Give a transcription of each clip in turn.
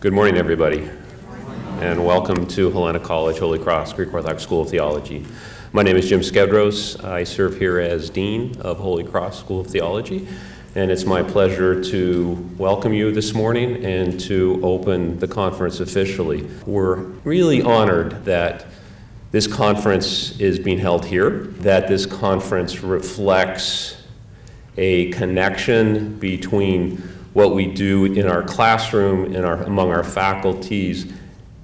Good morning, everybody, and welcome to Hellenic College, Holy Cross, Greek Orthodox School of Theology. My name is Jim Skedros. I serve here as Dean of Holy Cross School of Theology, and it's my pleasure to welcome you this morning and to open the conference officially. We're really honored that this conference is being held here, that this conference reflects a connection between what we do in our classroom, in our, among our faculties,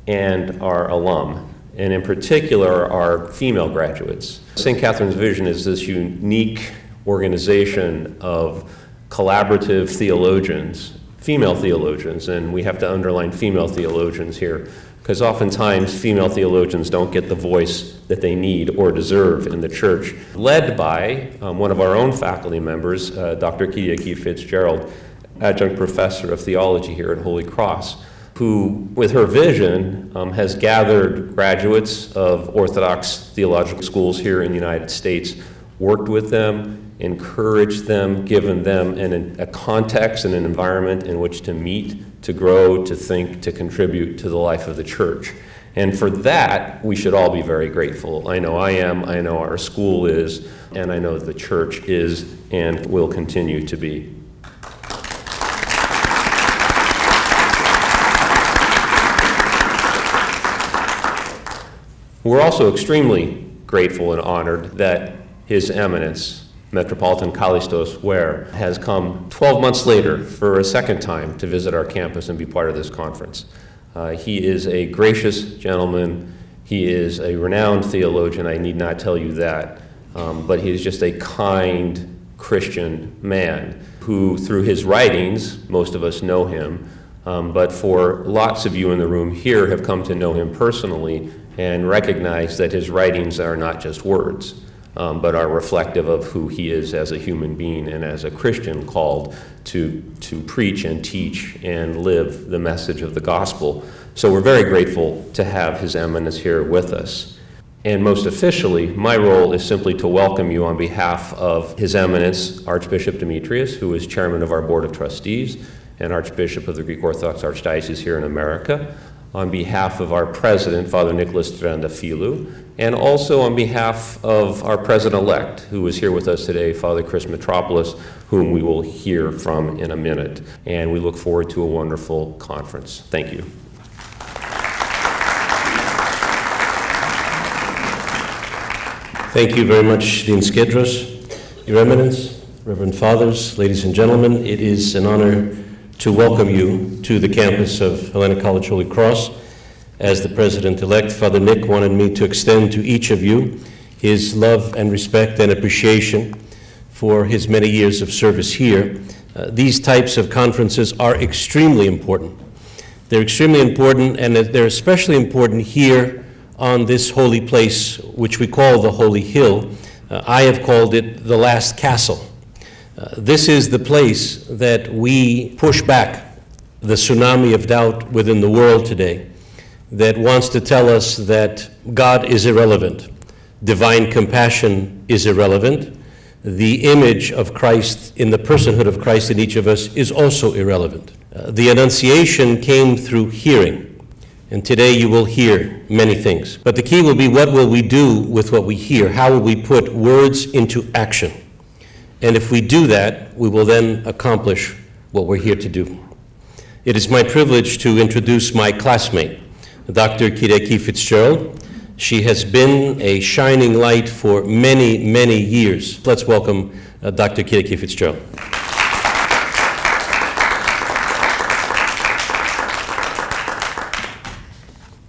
and our alum, and in particular, our female graduates. St. Catherine's Vision is this unique organization of collaborative theologians, female theologians, and we have to underline female theologians here because oftentimes female theologians don't get the voice that they need or deserve in the church. Led by um, one of our own faculty members, uh, Dr. Kyriaki Fitzgerald, adjunct professor of theology here at Holy Cross, who, with her vision, um, has gathered graduates of Orthodox theological schools here in the United States, worked with them, encouraged them, given them an, a context and an environment in which to meet to grow, to think, to contribute to the life of the church. And for that, we should all be very grateful. I know I am, I know our school is, and I know the church is and will continue to be. We're also extremely grateful and honored that His Eminence, Metropolitan Kallistos Ware has come 12 months later for a second time to visit our campus and be part of this conference. Uh, he is a gracious gentleman. He is a renowned theologian. I need not tell you that. Um, but he is just a kind Christian man who, through his writings, most of us know him, um, but for lots of you in the room here have come to know him personally and recognize that his writings are not just words um, but are reflective of who he is as a human being and as a Christian called to, to preach and teach and live the message of the gospel. So we're very grateful to have His Eminence here with us. And most officially, my role is simply to welcome you on behalf of His Eminence Archbishop Demetrius, who is chairman of our Board of Trustees and Archbishop of the Greek Orthodox Archdiocese here in America, on behalf of our president, Father Nicholas Triantafilou, and also on behalf of our president-elect, who is here with us today, Father Chris Metropulos, whom we will hear from in a minute. And we look forward to a wonderful conference. Thank you. Thank you very much, Dean Skedros, Your Eminence, Reverend Fathers, ladies and gentlemen. It is an honor to welcome you to the campus of Hellenic College Holy Cross. As the president-elect, Father Nick wanted me to extend to each of you his love and respect and appreciation for his many years of service here. Uh, these types of conferences are extremely important. They're extremely important, and they're especially important here on this holy place, which we call the Holy Hill. Uh, I have called it the last castle. Uh, this is the place that we push back the tsunami of doubt within the world today that wants to tell us that God is irrelevant, divine compassion is irrelevant, the image of Christ in the personhood of Christ in each of us is also irrelevant. Uh, the Annunciation came through hearing. And today you will hear many things. But the key will be what will we do with what we hear? How will we put words into action? And if we do that, we will then accomplish what we're here to do. It is my privilege to introduce my classmate, Dr. Kyriaki Fitzgerald. She has been a shining light for many, many years. Let's welcome uh, Dr. Kyriaki Fitzgerald.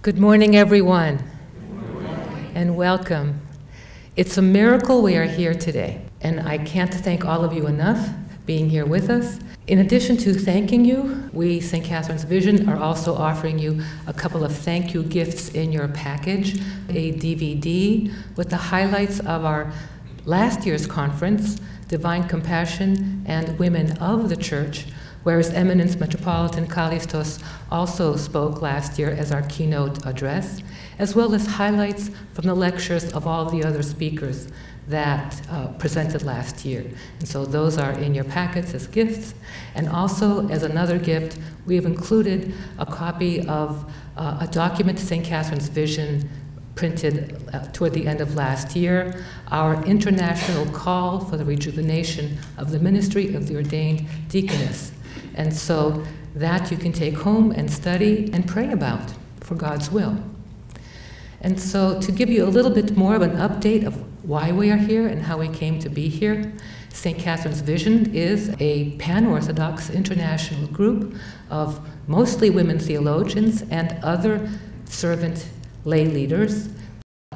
Good morning, everyone, Good morning. and welcome. It's a miracle we are here today. And I can't thank all of you enough being here with us. In addition to thanking you, we, St. Catherine's Vision, are also offering you a couple of thank you gifts in your package a DVD with the highlights of our last year's conference, Divine Compassion and Women of the Church, whereas Eminence Metropolitan Kallistos also spoke last year as our keynote address, as well as highlights from the lectures of all the other speakers that uh, presented last year. And so those are in your packets as gifts. And also, as another gift, we have included a copy of uh, a document, St. Catherine's Vision, printed uh, toward the end of last year, our international call for the rejuvenation of the ministry of the ordained deaconess. And so that you can take home and study and pray about for God's will. And so, to give you a little bit more of an update of why we are here and how we came to be here, St. Catherine's Vision is a pan Orthodox international group of mostly women theologians and other servant lay leaders,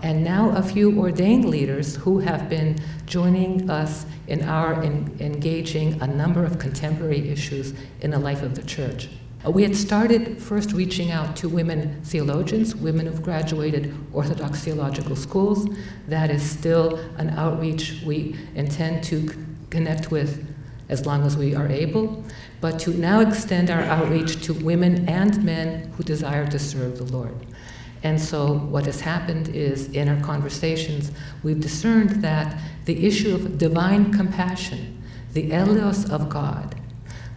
and now a few ordained leaders who have been joining us in our in engaging a number of contemporary issues in the life of the church. We had started first reaching out to women theologians, women who've graduated Orthodox theological schools. That is still an outreach we intend to connect with as long as we are able, but to now extend our outreach to women and men who desire to serve the Lord. And so, what has happened is in our conversations, we've discerned that the issue of divine compassion, the eleos of God,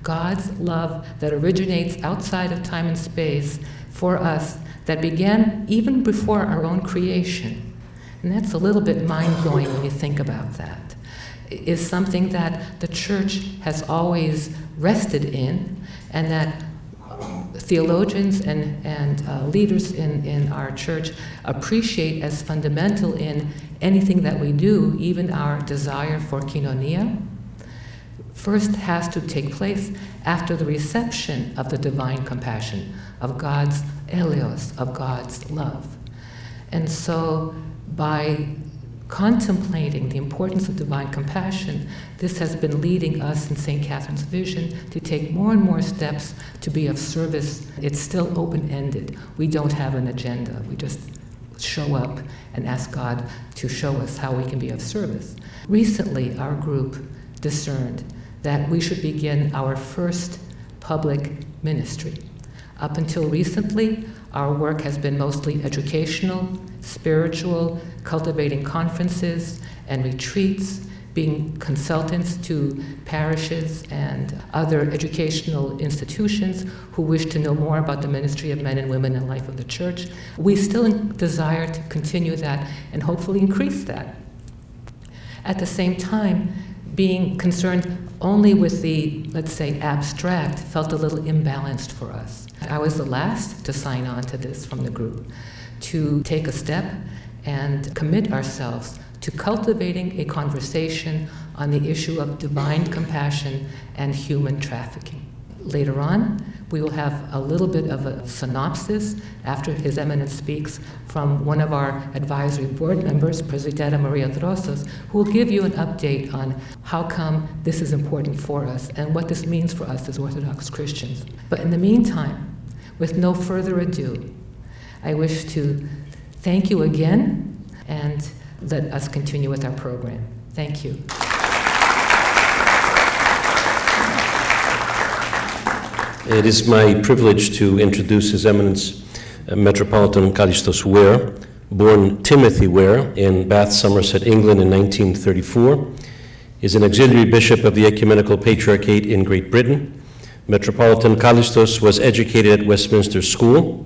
God's love that originates outside of time and space for us, that began even before our own creation. And that's a little bit mind blowing when you think about that. Is something that the church has always rested in, and that theologians and, and uh, leaders in, in our church appreciate as fundamental in anything that we do, even our desire for koinonia first has to take place after the reception of the divine compassion, of God's eleos, of God's love. And so, by contemplating the importance of divine compassion, this has been leading us in St. Catherine's vision to take more and more steps to be of service. It's still open ended. We don't have an agenda. We just show up and ask God to show us how we can be of service. Recently, our group discerned that we should begin our first public ministry. Up until recently, our work has been mostly educational, spiritual, cultivating conferences and retreats, being consultants to parishes and other educational institutions who wish to know more about the ministry of men and women in life of the church. We still desire to continue that and hopefully increase that. At the same time, being concerned only with the, let's say, abstract felt a little imbalanced for us. I was the last to sign on to this from the group, to take a step and commit ourselves to cultivating a conversation on the issue of divine compassion and human trafficking. Later on, we will have a little bit of a synopsis after His Eminence speaks from one of our advisory board members, Presbytera Maria Drossos, who will give you an update on how come this is important for us and what this means for us as Orthodox Christians. But in the meantime, with no further ado, I wish to thank you again and let us continue with our program. Thank you. It is my privilege to introduce His Eminence uh, Metropolitan Kallistos Ware, born Timothy Ware in Bath, Somerset, England in 1934, is an auxiliary bishop of the Ecumenical Patriarchate in Great Britain. Metropolitan Kallistos was educated at Westminster School,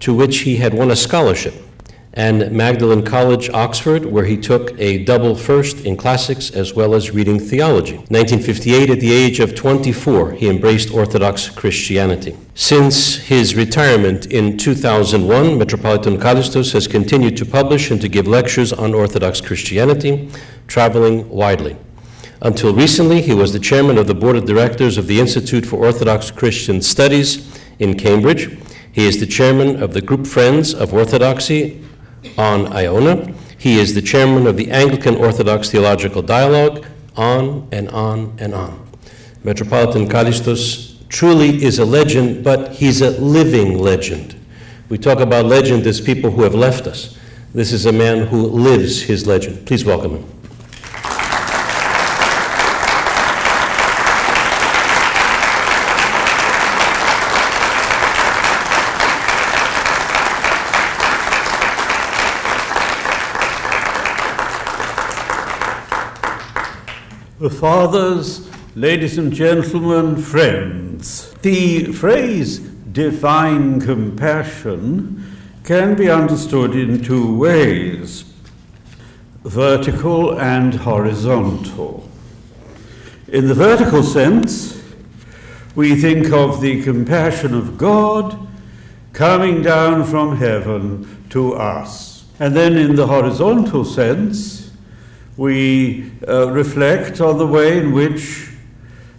to which he had won a scholarship and Magdalen College, Oxford, where he took a double first in classics as well as reading theology. 1958, at the age of 24, he embraced Orthodox Christianity. Since his retirement in 2001, Metropolitan Kallistos has continued to publish and to give lectures on Orthodox Christianity, traveling widely. Until recently, he was the chairman of the board of directors of the Institute for Orthodox Christian Studies in Cambridge. He is the chairman of the Group Friends of Orthodoxy on Iona. He is the chairman of the Anglican Orthodox Theological Dialogue, on and on and on. Metropolitan Kallistos truly is a legend, but he's a living legend. We talk about legend as people who have left us. This is a man who lives his legend. Please welcome him. The fathers, ladies and gentlemen, friends, the phrase divine compassion can be understood in two ways vertical and horizontal. In the vertical sense, we think of the compassion of God coming down from heaven to us. And then in the horizontal sense, we uh, reflect on the way in which,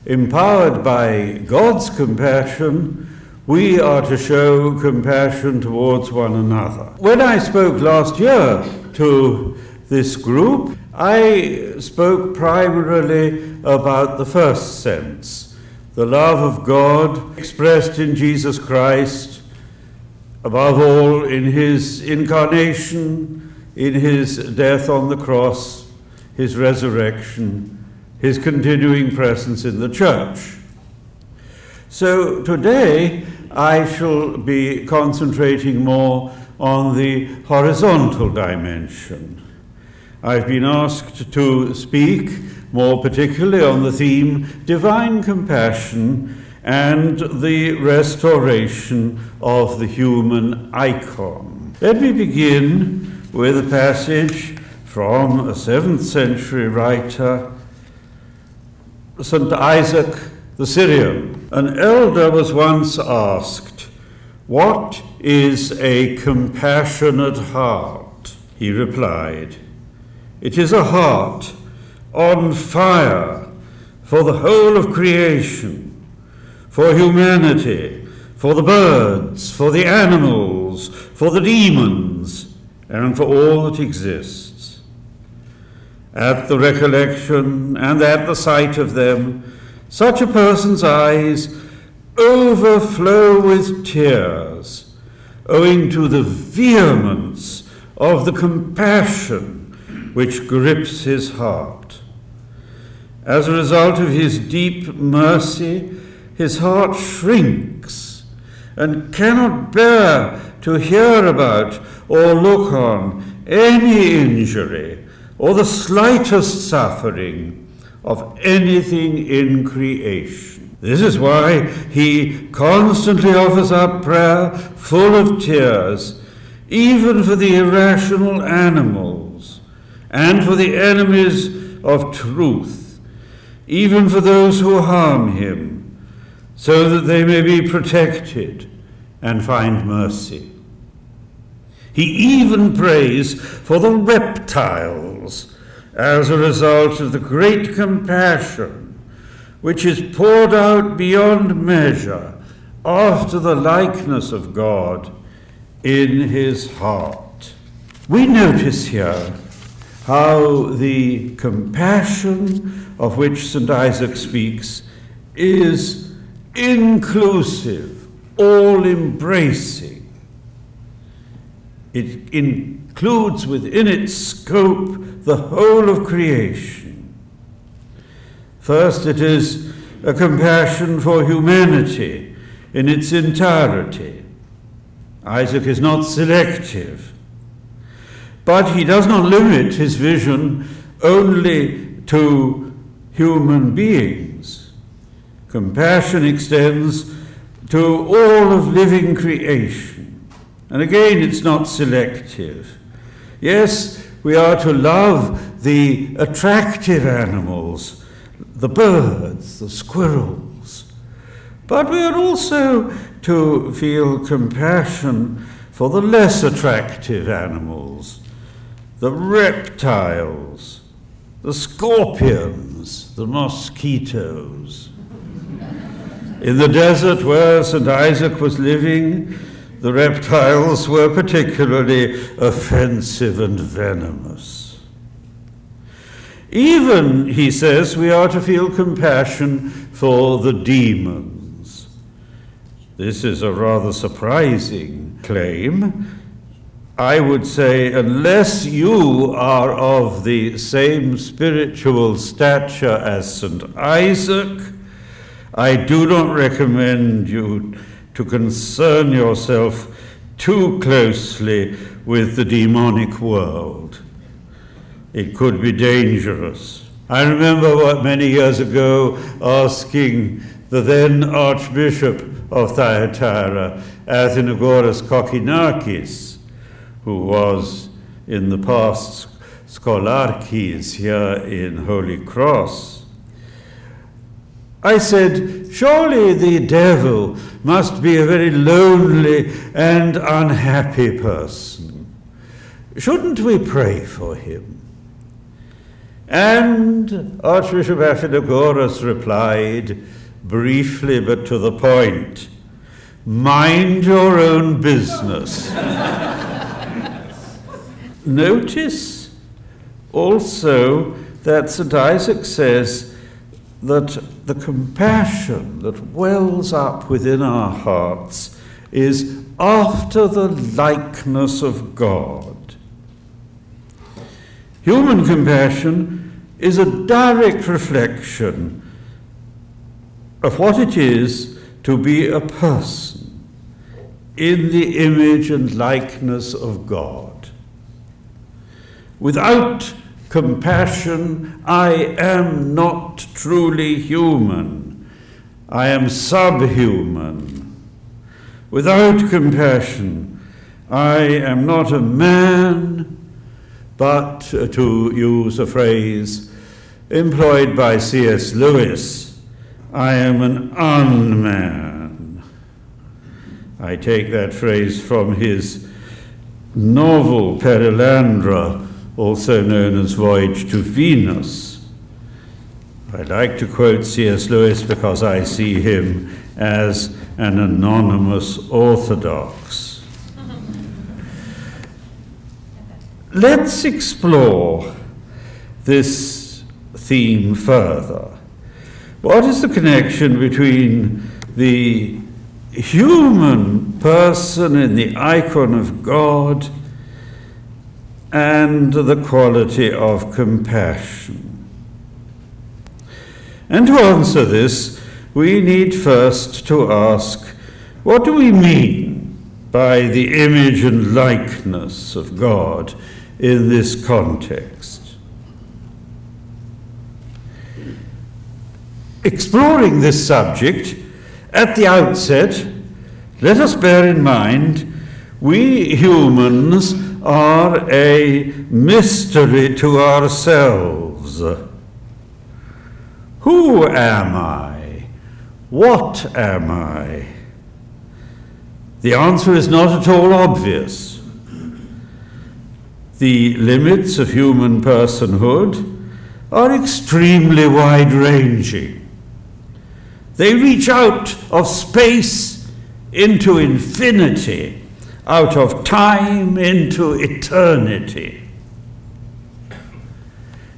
empowered by God's compassion, we are to show compassion towards one another. When I spoke last year to this group, I spoke primarily about the first sense the love of God expressed in Jesus Christ, above all in his incarnation, in his death on the cross, his resurrection, his continuing presence in the church. So today I shall be concentrating more on the horizontal dimension. I've been asked to speak more particularly on the theme divine compassion and the restoration of the human icon. Let me begin with a passage from a 7th century writer, St. Isaac the Syrian. An elder was once asked, What is a compassionate heart? He replied, It is a heart on fire for the whole of creation, for humanity, for the birds, for the animals, for the demons, and for all that exists. At the recollection and at the sight of them, such a person's eyes overflow with tears, owing to the vehemence of the compassion which grips his heart. As a result of his deep mercy, his heart shrinks and cannot bear to hear about or look on any injury or the slightest suffering of anything in creation. This is why he constantly offers up prayer full of tears, even for the irrational animals and for the enemies of truth, even for those who harm him, so that they may be protected and find mercy. He even prays for the reptiles as a result of the great compassion which is poured out beyond measure after the likeness of God in his heart. We notice here how the compassion of which St. Isaac speaks is inclusive, all embracing. It includes within its scope the whole of creation. First, it is a compassion for humanity in its entirety. Isaac is not selective, but he does not limit his vision only to human beings. Compassion extends to all of living creation. And again, it's not selective. Yes, we are to love the attractive animals, the birds, the squirrels. But we are also to feel compassion for the less attractive animals, the reptiles, the scorpions, the mosquitoes. In the desert where St. Isaac was living, the reptiles were particularly offensive and venomous. Even, he says, we are to feel compassion for the demons. This is a rather surprising claim. I would say, unless you are of the same spiritual stature as St. Isaac, I do not recommend you to concern yourself too closely with the demonic world. It could be dangerous. I remember what many years ago asking the then Archbishop of Thyatira, Athenagoras Kokkinakis, who was in the past Scholarkis here in Holy Cross. I said, surely the devil must be a very lonely and unhappy person. Shouldn't we pray for him? And Archbishop Athenagoras replied, briefly but to the point, mind your own business. Notice also that St. Isaac says that the compassion that wells up within our hearts is after the likeness of God. Human compassion is a direct reflection of what it is to be a person in the image and likeness of God. Without compassion, I am not truly human. I am subhuman. Without compassion, I am not a man, but, uh, to use a phrase employed by C.S. Lewis, I am an unman. I take that phrase from his novel Perelandra also known as Voyage to Venus. I like to quote C.S. Lewis because I see him as an anonymous orthodox. Let's explore this theme further. What is the connection between the human person in the icon of God and the quality of compassion. And to answer this, we need first to ask what do we mean by the image and likeness of God in this context? Exploring this subject, at the outset, let us bear in mind we humans are a mystery to ourselves. Who am I? What am I? The answer is not at all obvious. The limits of human personhood are extremely wide ranging. They reach out of space into infinity out of time into eternity.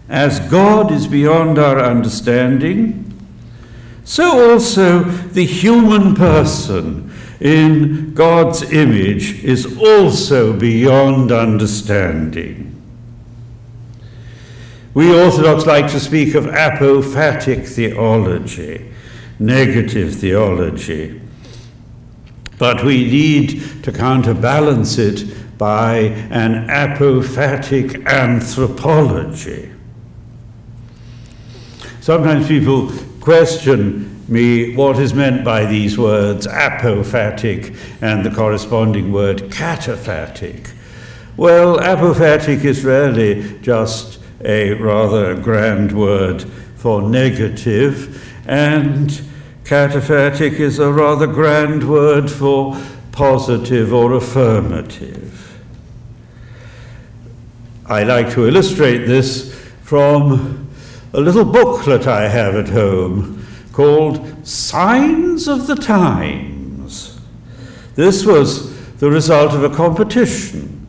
As God is beyond our understanding, so also the human person in God's image is also beyond understanding. We Orthodox like to speak of apophatic theology, negative theology. But we need to counterbalance it by an apophatic anthropology. Sometimes people question me what is meant by these words apophatic and the corresponding word cataphatic. Well, apophatic is really just a rather grand word for negative, and Cataphatic is a rather grand word for positive or affirmative. I like to illustrate this from a little booklet I have at home called Signs of the Times. This was the result of a competition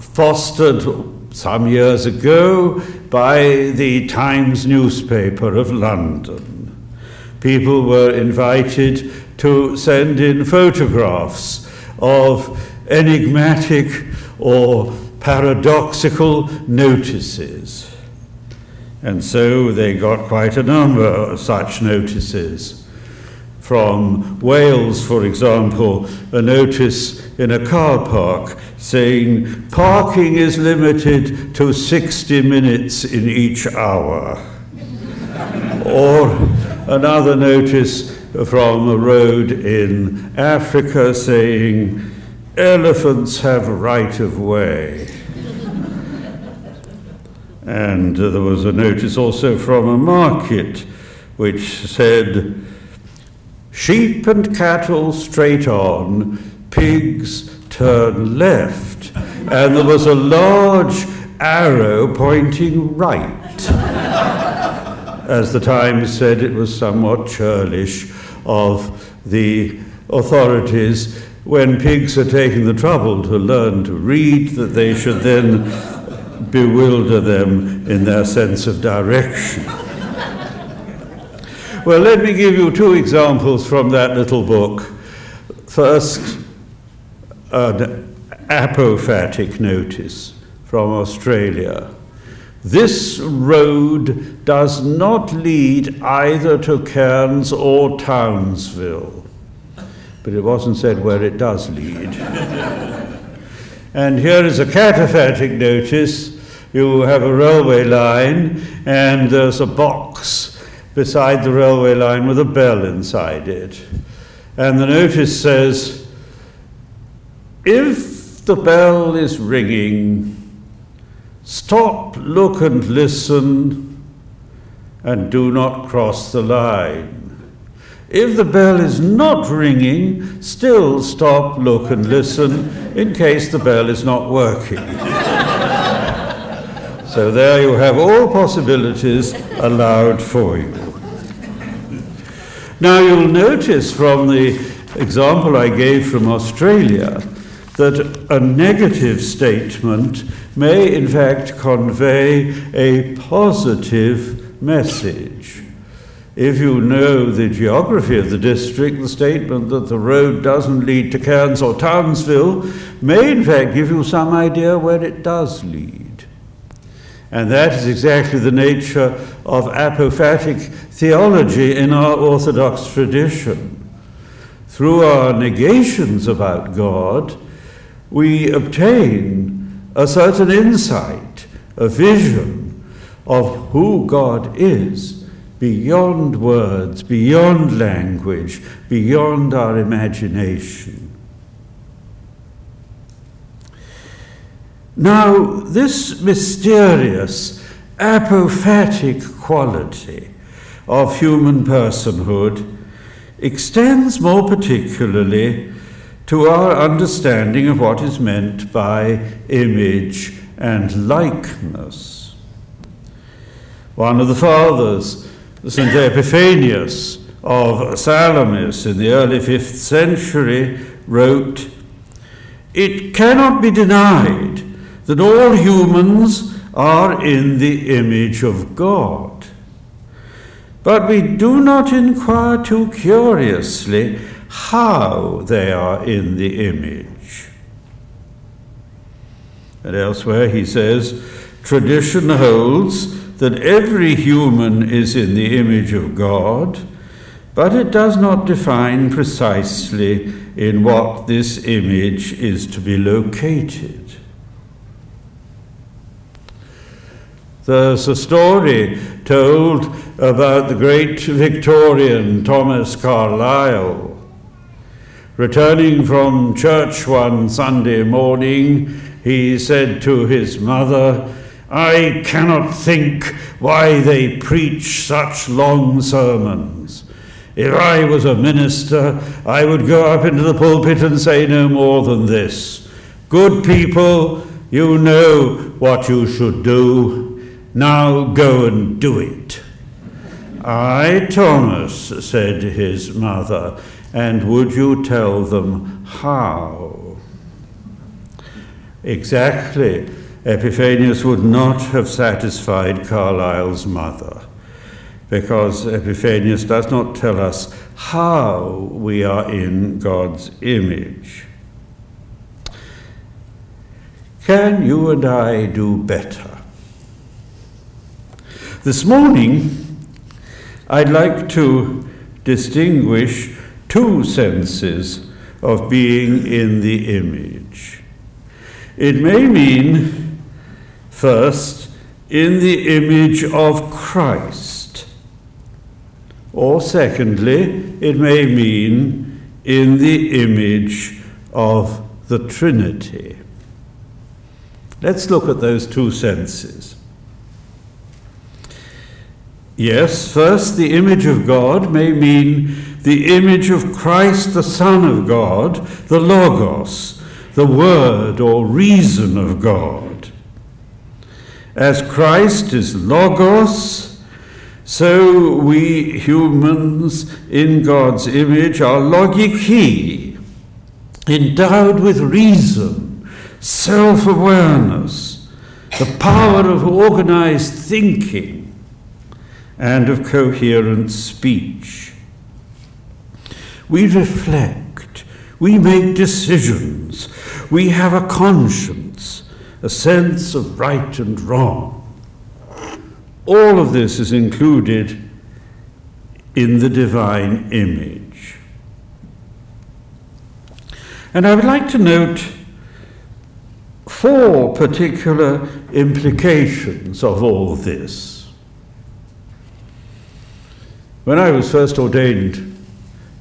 fostered some years ago by the Times newspaper of London people were invited to send in photographs of enigmatic or paradoxical notices. And so they got quite a number of such notices. From Wales, for example, a notice in a car park saying parking is limited to 60 minutes in each hour. or another notice from a road in Africa saying elephants have right of way. and uh, there was a notice also from a market which said sheep and cattle straight on, pigs turn left. And there was a large arrow pointing right. As the Times said, it was somewhat churlish of the authorities when pigs are taking the trouble to learn to read that they should then bewilder them in their sense of direction. well, let me give you two examples from that little book. First, an apophatic notice from Australia. This road does not lead either to Cairns or Townsville. But it wasn't said where it does lead. and here is a cataphatic notice. You have a railway line, and there's a box beside the railway line with a bell inside it. And the notice says, if the bell is ringing, stop, look, and listen, and do not cross the line. If the bell is not ringing, still stop, look, and listen in case the bell is not working. so there you have all possibilities allowed for you. Now you'll notice from the example I gave from Australia that a negative statement may in fact convey a positive message. If you know the geography of the district, the statement that the road doesn't lead to Cairns or Townsville may in fact give you some idea where it does lead. And that is exactly the nature of apophatic theology in our Orthodox tradition. Through our negations about God, we obtain a certain insight, a vision of who God is beyond words, beyond language, beyond our imagination. Now, this mysterious, apophatic quality of human personhood extends more particularly to our understanding of what is meant by image and likeness. One of the fathers, St. Epiphanius of Salamis in the early 5th century, wrote, It cannot be denied that all humans are in the image of God. But we do not inquire too curiously how they are in the image. And elsewhere he says, tradition holds that every human is in the image of God, but it does not define precisely in what this image is to be located. There's a story told about the great Victorian Thomas Carlyle Returning from church one Sunday morning, he said to his mother, I cannot think why they preach such long sermons. If I was a minister, I would go up into the pulpit and say no more than this Good people, you know what you should do. Now go and do it. I, Thomas, said his mother, and would you tell them how? Exactly. Epiphanius would not have satisfied Carlyle's mother because Epiphanius does not tell us how we are in God's image. Can you and I do better? This morning, I'd like to distinguish two senses of being in the image. It may mean, first, in the image of Christ. Or secondly, it may mean in the image of the Trinity. Let's look at those two senses. Yes, first, the image of God may mean the image of Christ, the Son of God, the Logos, the Word or reason of God. As Christ is Logos, so we humans in God's image are logiki, endowed with reason, self awareness, the power of organized thinking and of coherent speech. We reflect, we make decisions, we have a conscience, a sense of right and wrong. All of this is included in the divine image. And I would like to note four particular implications of all this. When I was first ordained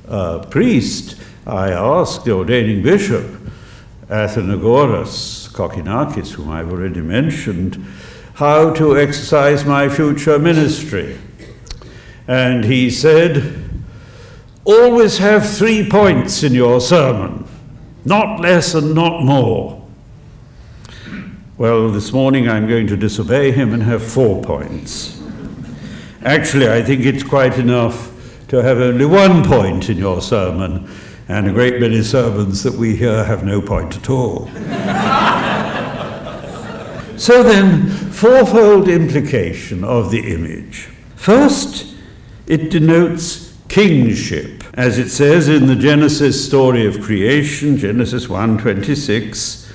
uh, priest, I asked the ordaining bishop, Athenagoras Kokkinakis, whom I've already mentioned, how to exercise my future ministry. And he said, Always have three points in your sermon, not less and not more. Well, this morning I'm going to disobey him and have four points. Actually, I think it's quite enough to have only one point in your sermon, and a great many sermons that we hear have no point at all. so then, fourfold implication of the image. First, it denotes kingship, as it says in the Genesis story of creation, Genesis 1:26.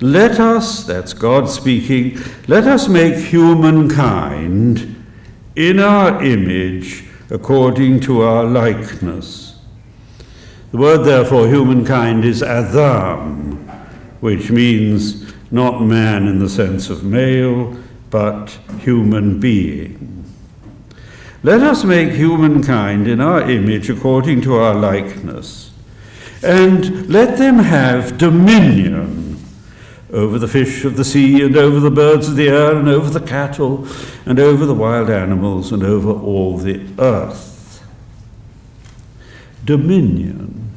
Let us, that's God speaking, let us make humankind in our image, according to our likeness. The word, therefore, humankind is Adam, which means not man in the sense of male, but human being. Let us make humankind in our image according to our likeness, and let them have dominion over the fish of the sea, and over the birds of the air, and over the cattle, and over the wild animals, and over all the earth. Dominion.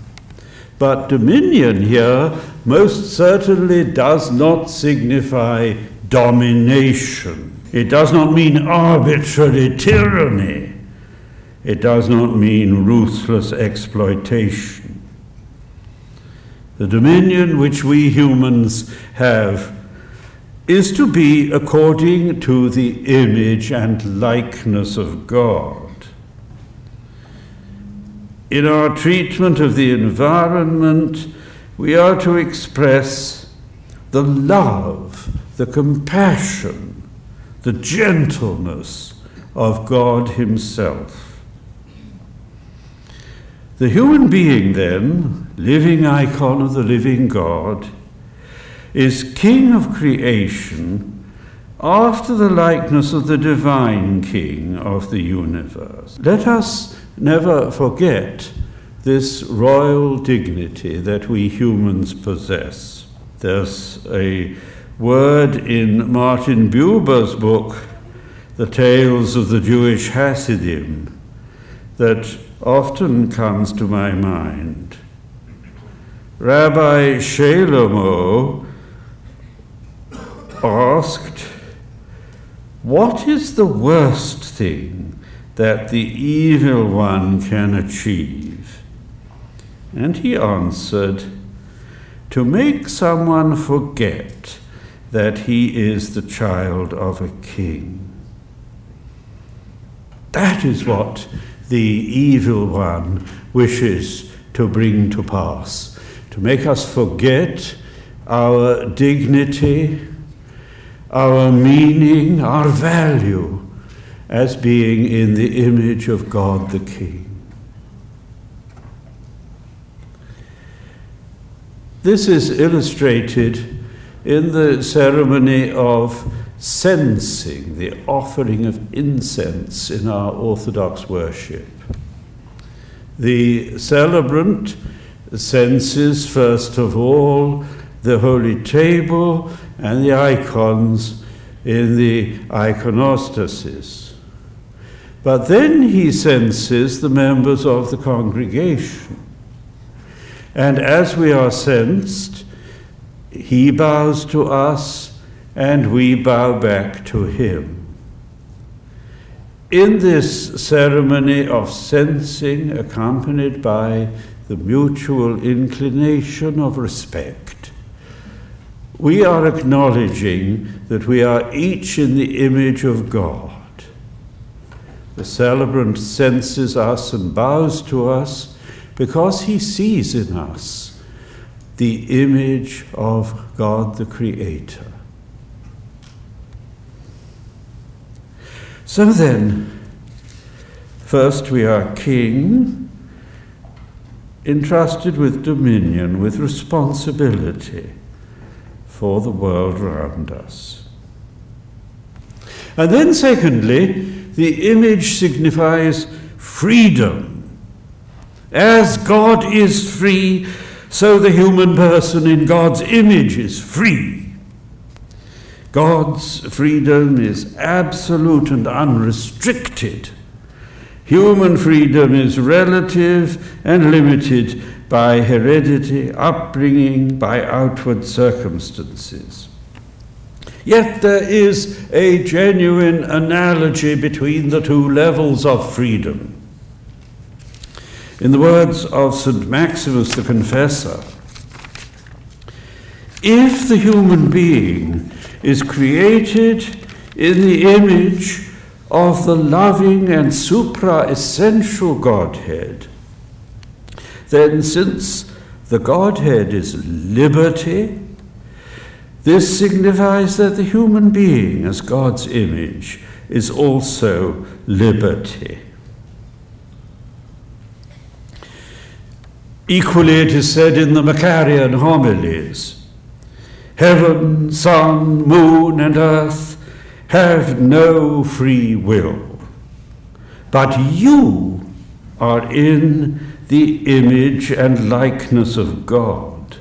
But dominion here most certainly does not signify domination. It does not mean arbitrary tyranny. It does not mean ruthless exploitation. The dominion which we humans have is to be according to the image and likeness of God. In our treatment of the environment, we are to express the love, the compassion, the gentleness of God Himself. The human being, then, living icon of the living God, is king of creation after the likeness of the divine king of the universe. Let us never forget this royal dignity that we humans possess. There's a word in Martin Buber's book, The Tales of the Jewish Hasidim, that often comes to my mind. Rabbi Shalomo asked, What is the worst thing that the evil one can achieve? And he answered, To make someone forget that he is the child of a king. That is what the evil one wishes to bring to pass, to make us forget our dignity, our meaning, our value as being in the image of God the King. This is illustrated in the ceremony of censing, the offering of incense in our Orthodox worship. The celebrant censes, first of all, the holy table and the icons in the iconostasis. But then he censes the members of the congregation. And as we are censed, he bows to us and we bow back to him. In this ceremony of censing, accompanied by the mutual inclination of respect, we are acknowledging that we are each in the image of God. The celebrant censes us and bows to us because he sees in us the image of God the Creator. So then, first we are king, entrusted with dominion, with responsibility for the world around us. And then, secondly, the image signifies freedom. As God is free, so the human person in God's image is free. God's freedom is absolute and unrestricted. Human freedom is relative and limited by heredity, upbringing, by outward circumstances. Yet there is a genuine analogy between the two levels of freedom. In the words of St. Maximus the Confessor, if the human being is created in the image of the loving and supra essential Godhead, then since the Godhead is liberty, this signifies that the human being, as God's image, is also liberty. Equally, it is said in the Macarian homilies Heaven, sun, moon, and earth have no free will, but you are in the image and likeness of God.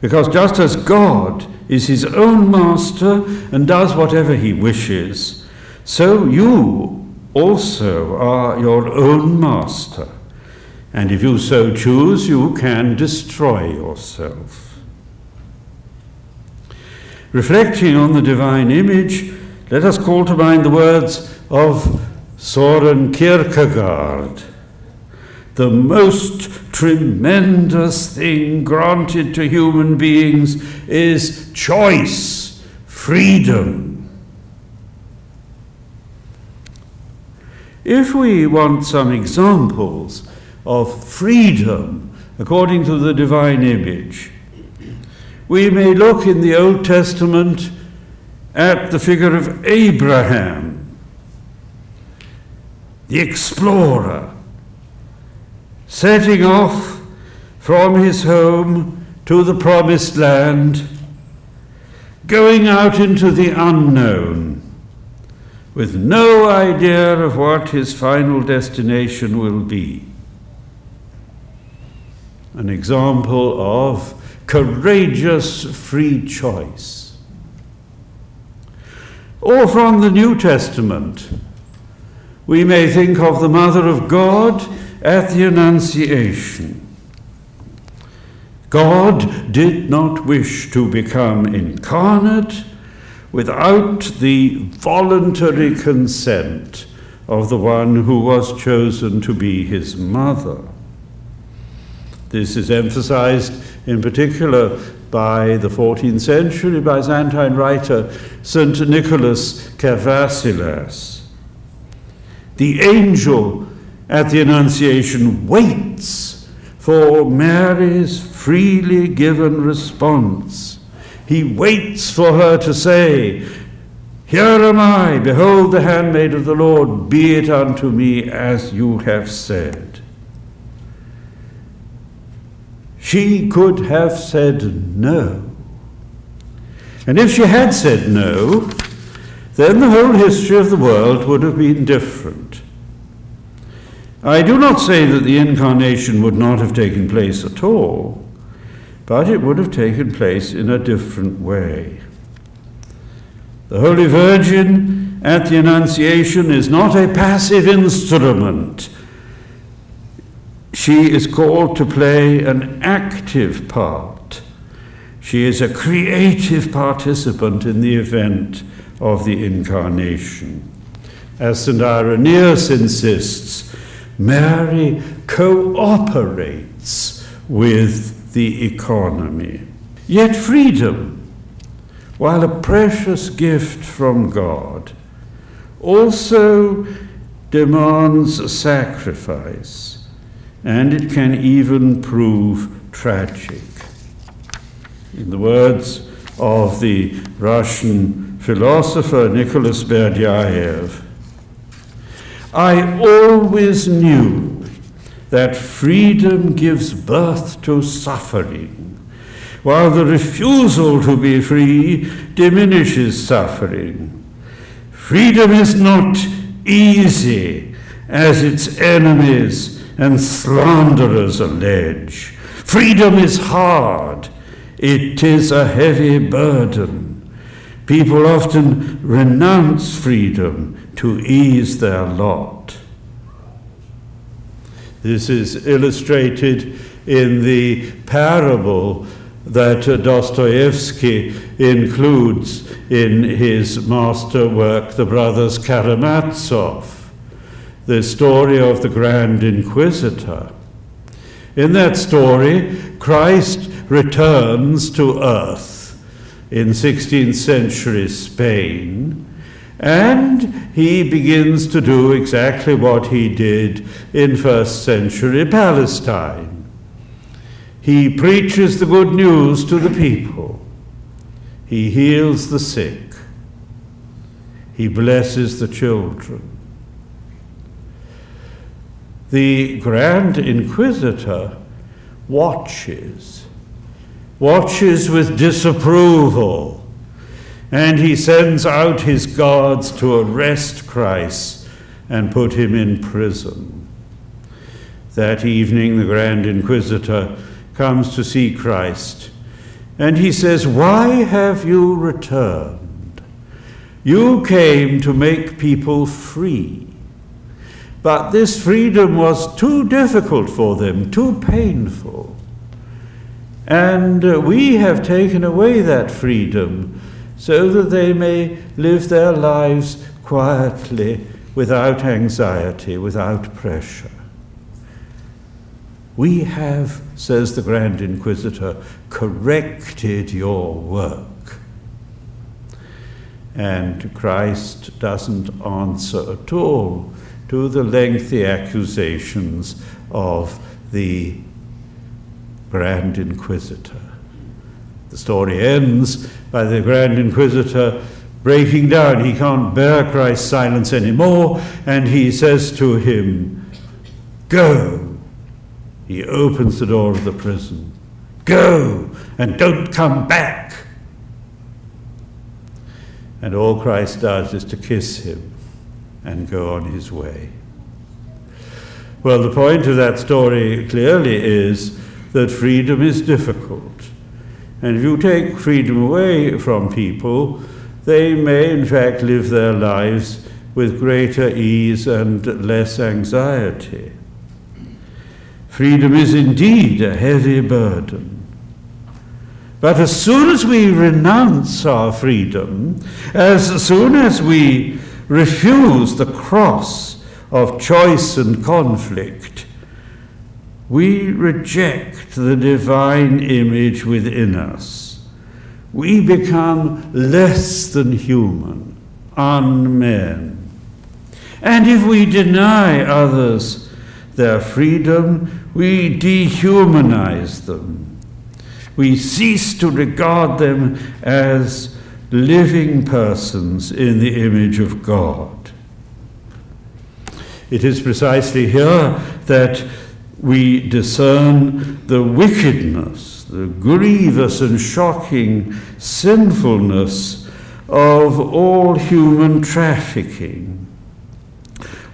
Because just as God is his own master and does whatever he wishes, so you also are your own master. And if you so choose, you can destroy yourself. Reflecting on the divine image, let us call to mind the words of Soren Kierkegaard. The most tremendous thing granted to human beings is choice, freedom. If we want some examples of freedom according to the divine image, we may look in the Old Testament at the figure of Abraham, the explorer, setting off from his home to the promised land, going out into the unknown, with no idea of what his final destination will be. An example of courageous free choice. Or from the New Testament, we may think of the Mother of God at the Annunciation. God did not wish to become incarnate without the voluntary consent of the one who was chosen to be his mother. This is emphasized in particular by the 14th century Byzantine writer St. Nicholas Kavasilas. The angel at the Annunciation waits for Mary's freely given response. He waits for her to say, Here am I, behold the handmaid of the Lord, be it unto me as you have said. She could have said no. And if she had said no, then the whole history of the world would have been different. I do not say that the incarnation would not have taken place at all, but it would have taken place in a different way. The Holy Virgin at the Annunciation is not a passive instrument. She is called to play an active part. She is a creative participant in the event of the Incarnation. As St. Irenaeus insists, Mary cooperates with the economy. Yet freedom, while a precious gift from God, also demands a sacrifice, and it can even prove tragic. In the words of the Russian philosopher Nicholas Berdyaev, I always knew that freedom gives birth to suffering, while the refusal to be free diminishes suffering. Freedom is not easy, as its enemies and slanderers allege. Freedom is hard, it is a heavy burden. People often renounce freedom to ease their lot. This is illustrated in the parable that Dostoevsky includes in his master work, The Brothers Karamazov, the story of the Grand Inquisitor. In that story, Christ returns to earth in 16th century Spain and he begins to do exactly what he did in first century Palestine. He preaches the good news to the people. He heals the sick. He blesses the children. The Grand Inquisitor watches, watches with disapproval and he sends out his guards to arrest Christ and put him in prison. That evening, the Grand Inquisitor comes to see Christ, and he says, Why have you returned? You came to make people free. But this freedom was too difficult for them, too painful. And uh, we have taken away that freedom so that they may live their lives quietly, without anxiety, without pressure. We have, says the Grand Inquisitor, corrected your work. And Christ doesn't answer at all to the lengthy accusations of the Grand Inquisitor. The story ends by the Grand Inquisitor breaking down. He can't bear Christ's silence anymore, and he says to him, Go. He opens the door of the prison. Go, and don't come back. And all Christ does is to kiss him and go on his way. Well, the point of that story clearly is that freedom is difficult. And if you take freedom away from people, they may in fact live their lives with greater ease and less anxiety. Freedom is indeed a heavy burden. But as soon as we renounce our freedom, as soon as we refuse the cross of choice and conflict, we reject the divine image within us. We become less than human, unmen. And if we deny others their freedom, we dehumanize them. We cease to regard them as living persons in the image of God. It is precisely here that we discern the wickedness, the grievous and shocking sinfulness of all human trafficking,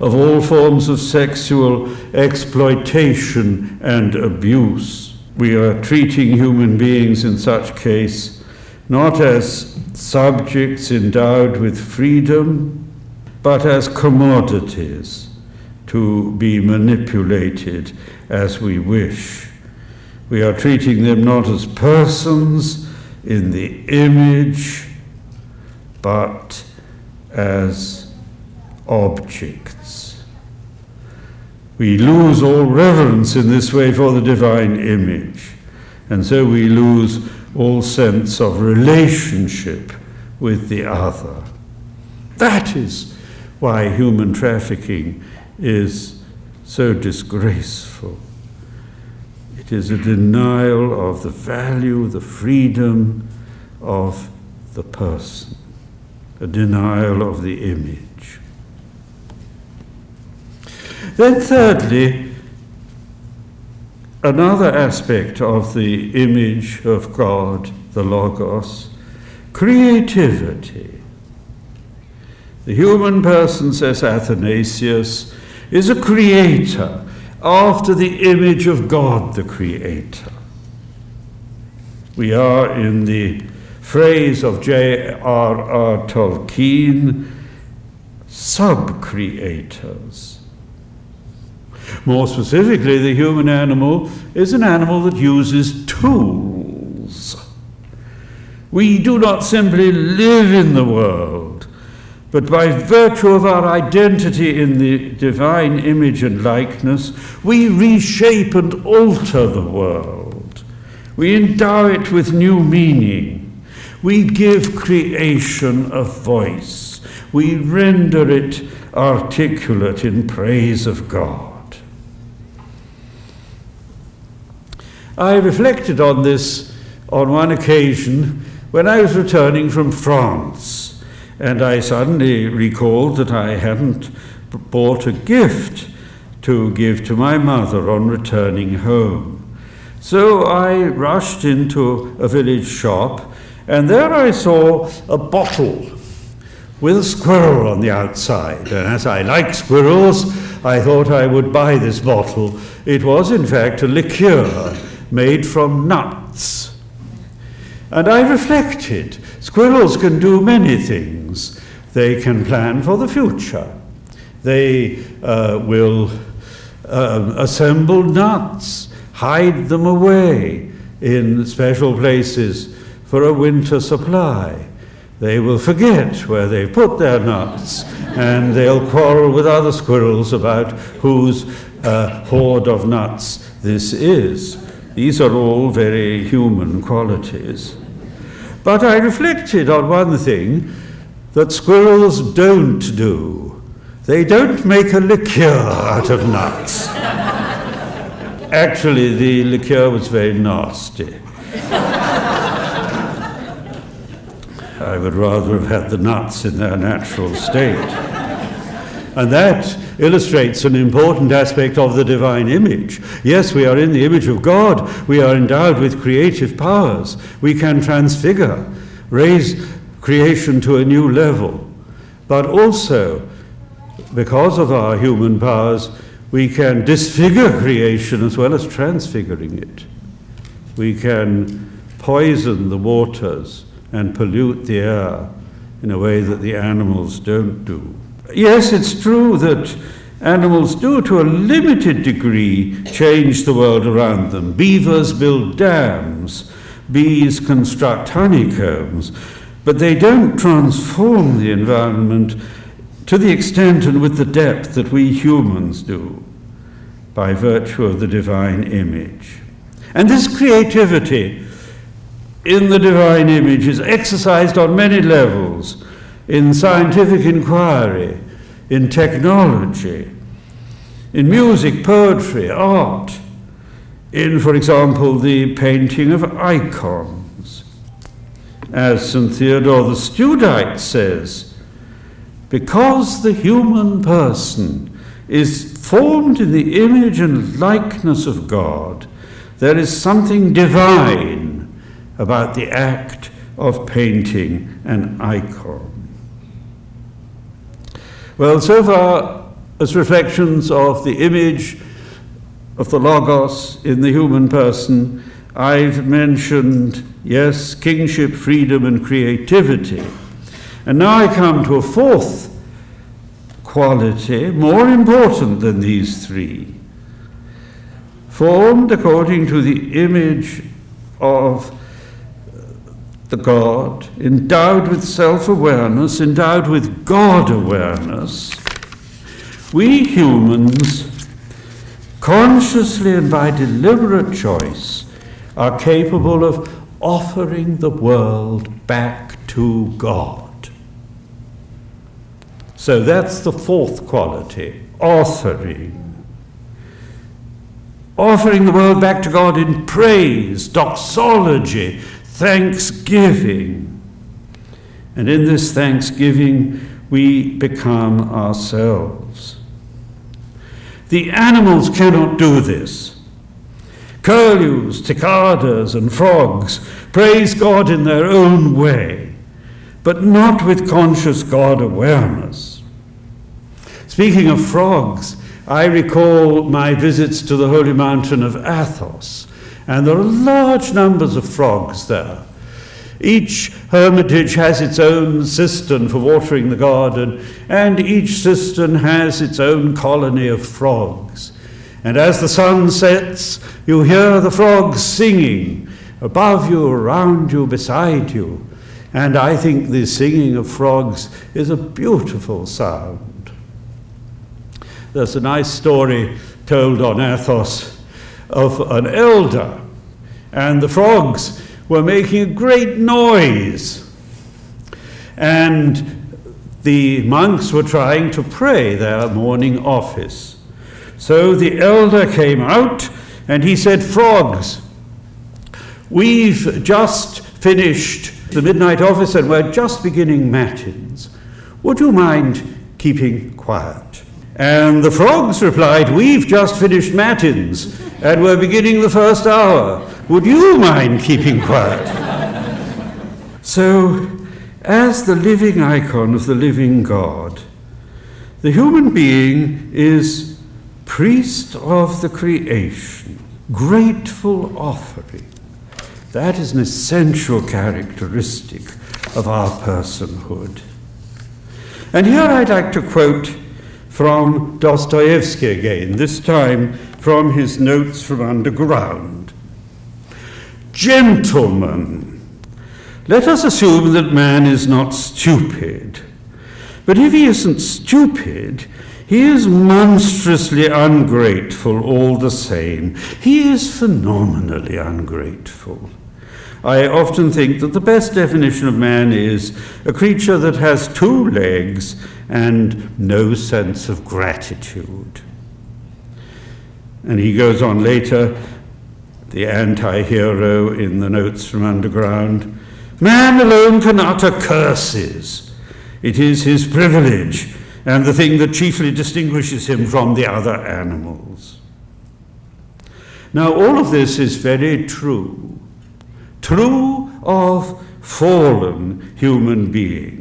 of all forms of sexual exploitation and abuse. We are treating human beings in such case not as subjects endowed with freedom, but as commodities to be manipulated as we wish. We are treating them not as persons in the image, but as objects. We lose all reverence in this way for the divine image, and so we lose all sense of relationship with the other. That is why human trafficking is so disgraceful. It is a denial of the value, the freedom of the person, a denial of the image. Then, thirdly, another aspect of the image of God, the Logos, creativity. The human person, says Athanasius, is a creator after the image of God, the Creator. We are, in the phrase of J.R.R. Tolkien, sub creators. More specifically, the human animal is an animal that uses tools. We do not simply live in the world, but by virtue of our identity in the divine image and likeness, we reshape and alter the world. We endow it with new meaning. We give creation a voice. We render it articulate in praise of God. I reflected on this on one occasion when I was returning from France, and I suddenly recalled that I hadn't bought a gift to give to my mother on returning home. So I rushed into a village shop, and there I saw a bottle with a squirrel on the outside. And as I like squirrels, I thought I would buy this bottle. It was, in fact, a liqueur made from nuts. And I reflected squirrels can do many things. They can plan for the future, they uh, will uh, assemble nuts, hide them away in special places for a winter supply. They will forget where they put their nuts, and they'll quarrel with other squirrels about whose uh, hoard of nuts this is. These are all very human qualities. But I reflected on one thing that squirrels don't do. They don't make a liqueur out of nuts. Actually, the liqueur was very nasty. I would rather have had the nuts in their natural state. And that illustrates an important aspect of the divine image. Yes, we are in the image of God. We are endowed with creative powers. We can transfigure, raise creation to a new level. But also, because of our human powers, we can disfigure creation as well as transfiguring it. We can poison the waters and pollute the air in a way that the animals don't do. Yes, it's true that animals do, to a limited degree, change the world around them. Beavers build dams, bees construct honeycombs, but they don't transform the environment to the extent and with the depth that we humans do by virtue of the divine image. And this creativity in the divine image is exercised on many levels in scientific inquiry, in technology, in music, poetry, art, in, for example, the painting of icons. As St. Theodore the Studite says, because the human person is formed in the image and likeness of God, there is something divine about the act of painting an icon. Well, so far as reflections of the image of the Logos in the human person, I've mentioned, yes, kingship, freedom, and creativity. And now I come to a fourth quality, more important than these three. Formed according to the image of the God, endowed with self awareness, endowed with God awareness, we humans, consciously and by deliberate choice, are capable of offering the world back to God. So that's the fourth quality offering. Offering the world back to God in praise, doxology, thanksgiving. And in this thanksgiving, we become ourselves. The animals cannot do this. Curlews, cicadas, and frogs praise God in their own way, but not with conscious God awareness. Speaking of frogs, I recall my visits to the holy mountain of Athos, and there are large numbers of frogs there. Each hermitage has its own cistern for watering the garden, and each cistern has its own colony of frogs. And as the sun sets, you hear the frogs singing above you, around you, beside you. And I think the singing of frogs is a beautiful sound. There's a nice story told on Athos of an elder, and the frogs were making a great noise. And the monks were trying to pray their morning office. So the elder came out and he said, Frogs, we've just finished the midnight office and we're just beginning matins. Would you mind keeping quiet? And the frogs replied, We've just finished matins and we're beginning the first hour. Would you mind keeping quiet? so, as the living icon of the living God, the human being is priest of the creation, grateful offering. That is an essential characteristic of our personhood. And here I'd like to quote from Dostoevsky again, this time from his Notes from Underground. Gentlemen, let us assume that man is not stupid. But if he isn't stupid, he is monstrously ungrateful all the same. He is phenomenally ungrateful. I often think that the best definition of man is a creature that has two legs and no sense of gratitude. And he goes on later, the anti hero in the Notes from Underground Man alone can utter curses. It is his privilege and the thing that chiefly distinguishes him from the other animals. Now, all of this is very true. True of fallen human beings,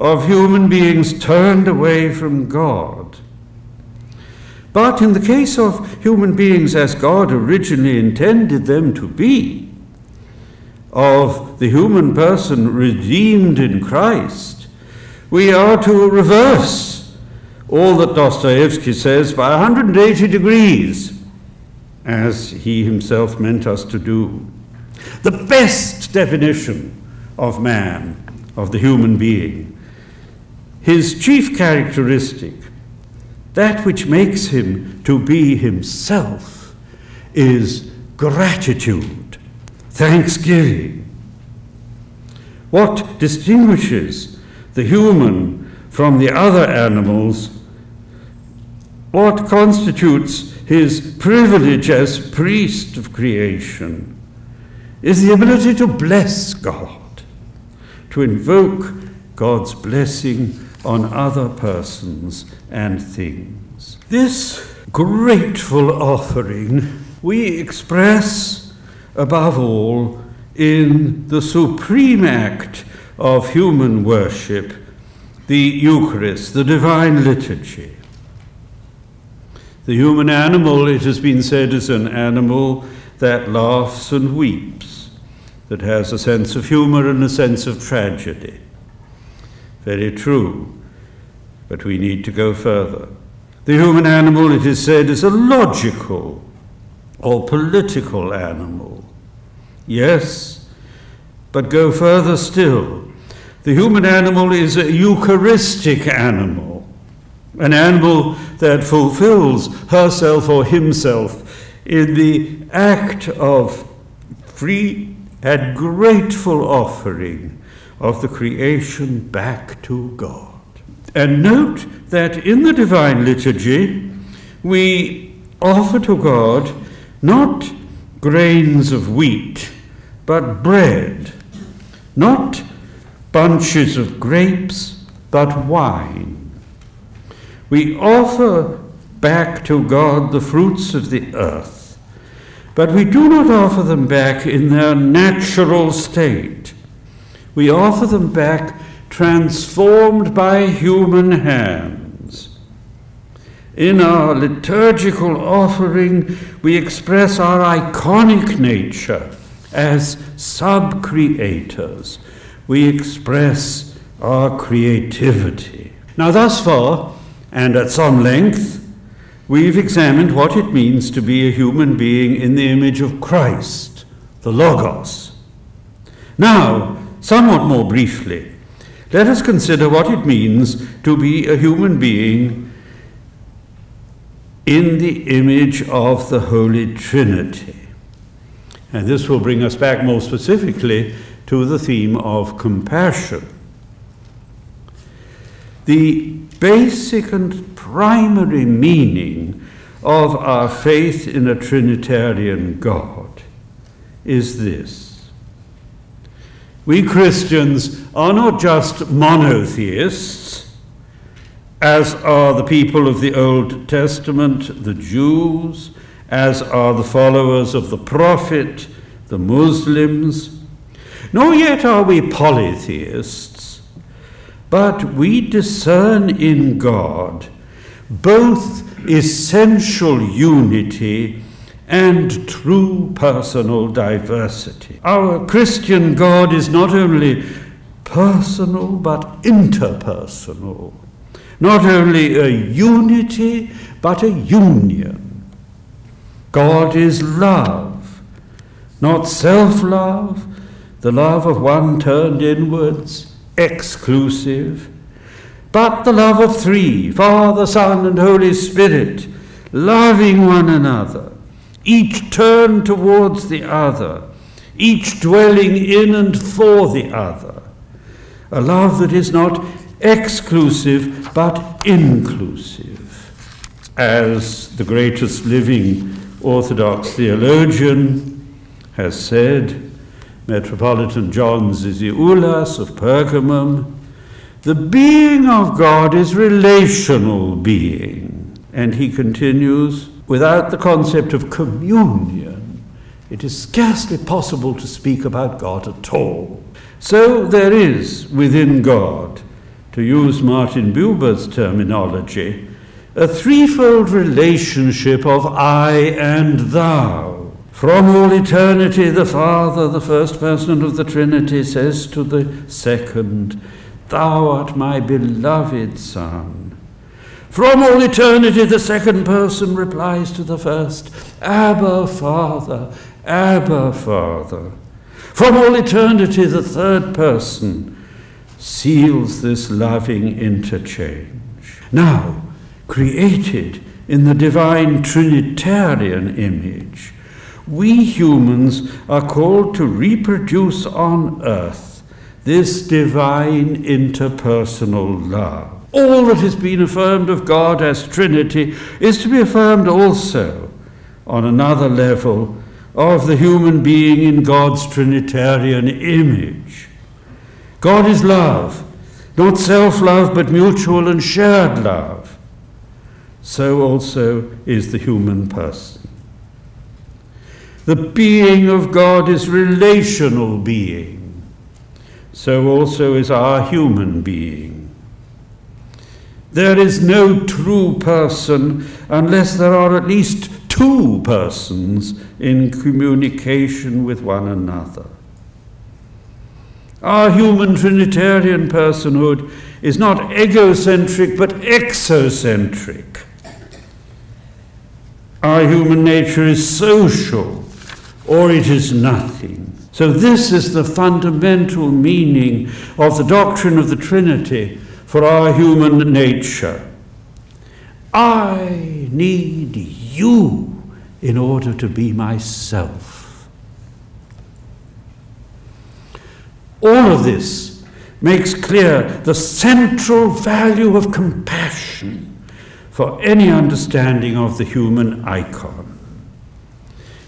of human beings turned away from God. But in the case of human beings as God originally intended them to be, of the human person redeemed in Christ, we are to reverse all that Dostoevsky says by 180 degrees, as he himself meant us to do. The best definition of man, of the human being, his chief characteristic, that which makes him to be himself, is gratitude, thanksgiving. What distinguishes the human from the other animals, what constitutes his privilege as priest of creation, is the ability to bless God, to invoke God's blessing on other persons and things. This grateful offering we express, above all, in the supreme act of human worship, the Eucharist, the divine liturgy. The human animal, it has been said, is an animal that laughs and weeps, that has a sense of humor and a sense of tragedy. Very true, but we need to go further. The human animal, it is said, is a logical or political animal. Yes, but go further still. The human animal is a Eucharistic animal, an animal that fulfills herself or himself in the act of free and grateful offering of the creation back to God. And note that in the Divine Liturgy, we offer to God not grains of wheat, but bread, not bunches of grapes, but wine. We offer back to God the fruits of the earth, but we do not offer them back in their natural state. We offer them back transformed by human hands. In our liturgical offering, we express our iconic nature as sub creators. We express our creativity. Now, thus far, and at some length, we've examined what it means to be a human being in the image of Christ, the Logos. Now, somewhat more briefly, let us consider what it means to be a human being in the image of the Holy Trinity. And this will bring us back more specifically to the theme of compassion. The basic and primary meaning of our faith in a Trinitarian God is this we Christians are not just monotheists, as are the people of the Old Testament, the Jews, as are the followers of the prophet, the Muslims, nor yet are we polytheists, but we discern in God both essential unity and true personal diversity. Our Christian God is not only personal but interpersonal, not only a unity but a union. God is love, not self love, the love of one turned inwards, exclusive, but the love of three Father, Son, and Holy Spirit, loving one another each turned towards the other, each dwelling in and for the other. A love that is not exclusive but inclusive. As the greatest living Orthodox theologian has said, Metropolitan John Zizioulas of Pergamum, the being of God is relational being. And he continues, without the concept of communion, it is scarcely possible to speak about God at all. So there is within God, to use Martin Buber's terminology, a threefold relationship of I and thou. From all eternity, the Father, the first person of the Trinity, says to the second, Thou art my beloved Son. From all eternity, the second person replies to the first, Abba, Father, Abba, Father. From all eternity, the third person seals this loving interchange. Now, created in the divine Trinitarian image, we humans are called to reproduce on earth this divine interpersonal love. All that has been affirmed of God as Trinity is to be affirmed also on another level of the human being in God's Trinitarian image. God is love, not self love, but mutual and shared love. So also is the human person. The being of God is relational being. So also is our human being. There is no true person unless there are at least two persons in communication with one another. Our human Trinitarian personhood is not egocentric but exocentric. Our human nature is social or it is nothing. So, this is the fundamental meaning of the doctrine of the Trinity for our human nature. I need you in order to be myself. All of this makes clear the central value of compassion for any understanding of the human icon.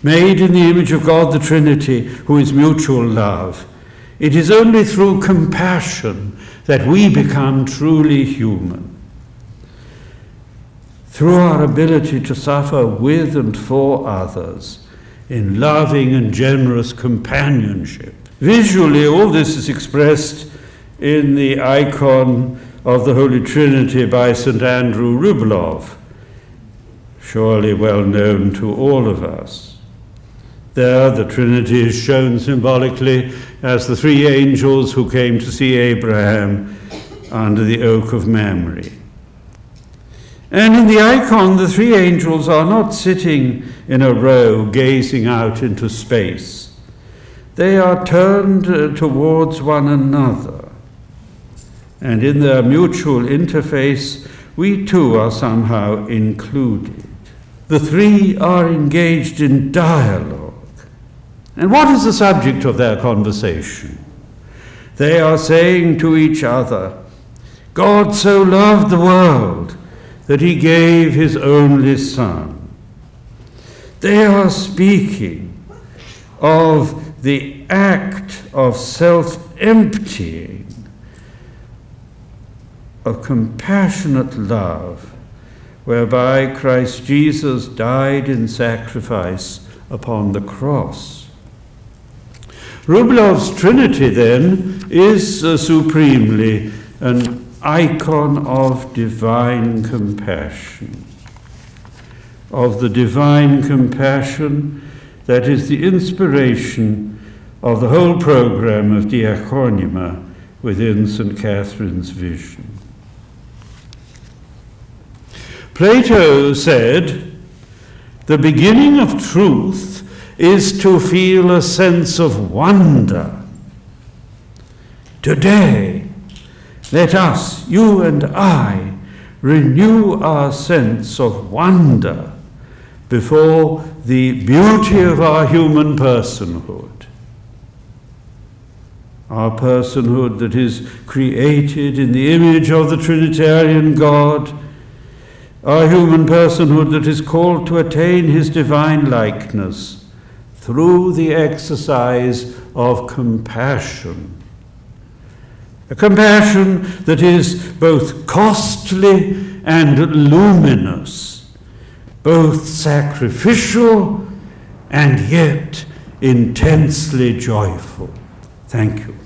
Made in the image of God the Trinity, who is mutual love, it is only through compassion that we become truly human. Through our ability to suffer with and for others in loving and generous companionship. Visually, all this is expressed in the icon of the Holy Trinity by St. Andrew Rublev, surely well known to all of us. There, the Trinity is shown symbolically as the three angels who came to see Abraham under the oak of Mamre. And in the icon, the three angels are not sitting in a row gazing out into space. They are turned uh, towards one another. And in their mutual interface, we too are somehow included. The three are engaged in dialogue. And what is the subject of their conversation? They are saying to each other, God so loved the world that he gave his only Son. They are speaking of the act of self emptying, of compassionate love, whereby Christ Jesus died in sacrifice upon the cross. Rublev's Trinity, then, is uh, supremely an icon of divine compassion, of the divine compassion that is the inspiration of the whole program of Diaconima within St. Catherine's vision. Plato said, The beginning of truth is to feel a sense of wonder. Today, let us, you and I, renew our sense of wonder before the beauty of our human personhood. Our personhood that is created in the image of the Trinitarian God, our human personhood that is called to attain his divine likeness through the exercise of compassion a compassion that is both costly and luminous, both sacrificial and yet intensely joyful. Thank you.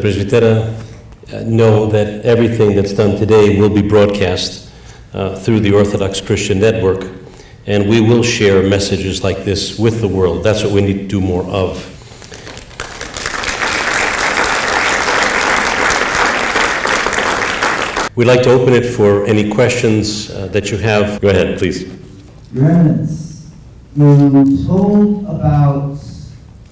Presbytera know that everything that's done today will be broadcast uh, through the Orthodox Christian Network, and we will share messages like this with the world. That's what we need to do more of. We'd like to open it for any questions uh, that you have. Go ahead, please. Eminence, you told about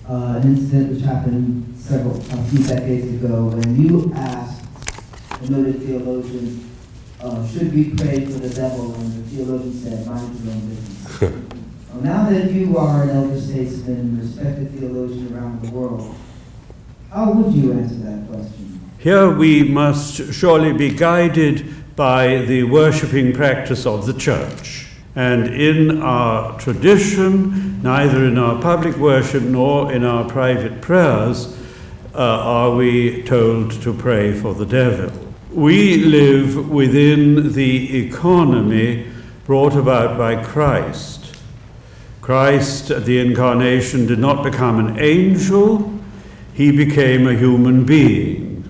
uh, an incident which happened several, a few decades ago when you asked a noted theologian, uh, should we pray for the devil? And the theologian said, mind your own business. well, now that you are an elder statesman, and respected theologian around the world, how would you answer that question? Here we must surely be guided by the worshipping practice of the church. And in our tradition, neither in our public worship nor in our private prayers, Uh, are we told to pray for the devil. We live within the economy brought about by Christ. Christ at the incarnation did not become an angel, he became a human being.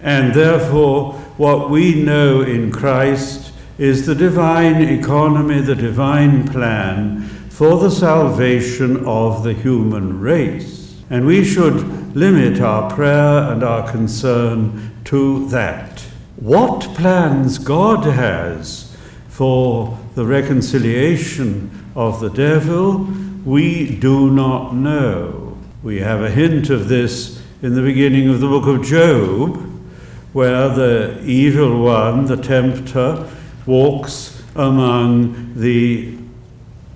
And therefore, what we know in Christ is the divine economy, the divine plan for the salvation of the human race. And we should limit our prayer and our concern to that. What plans God has for the reconciliation of the devil, we do not know. We have a hint of this in the beginning of the book of Job, where the evil one, the tempter, walks among the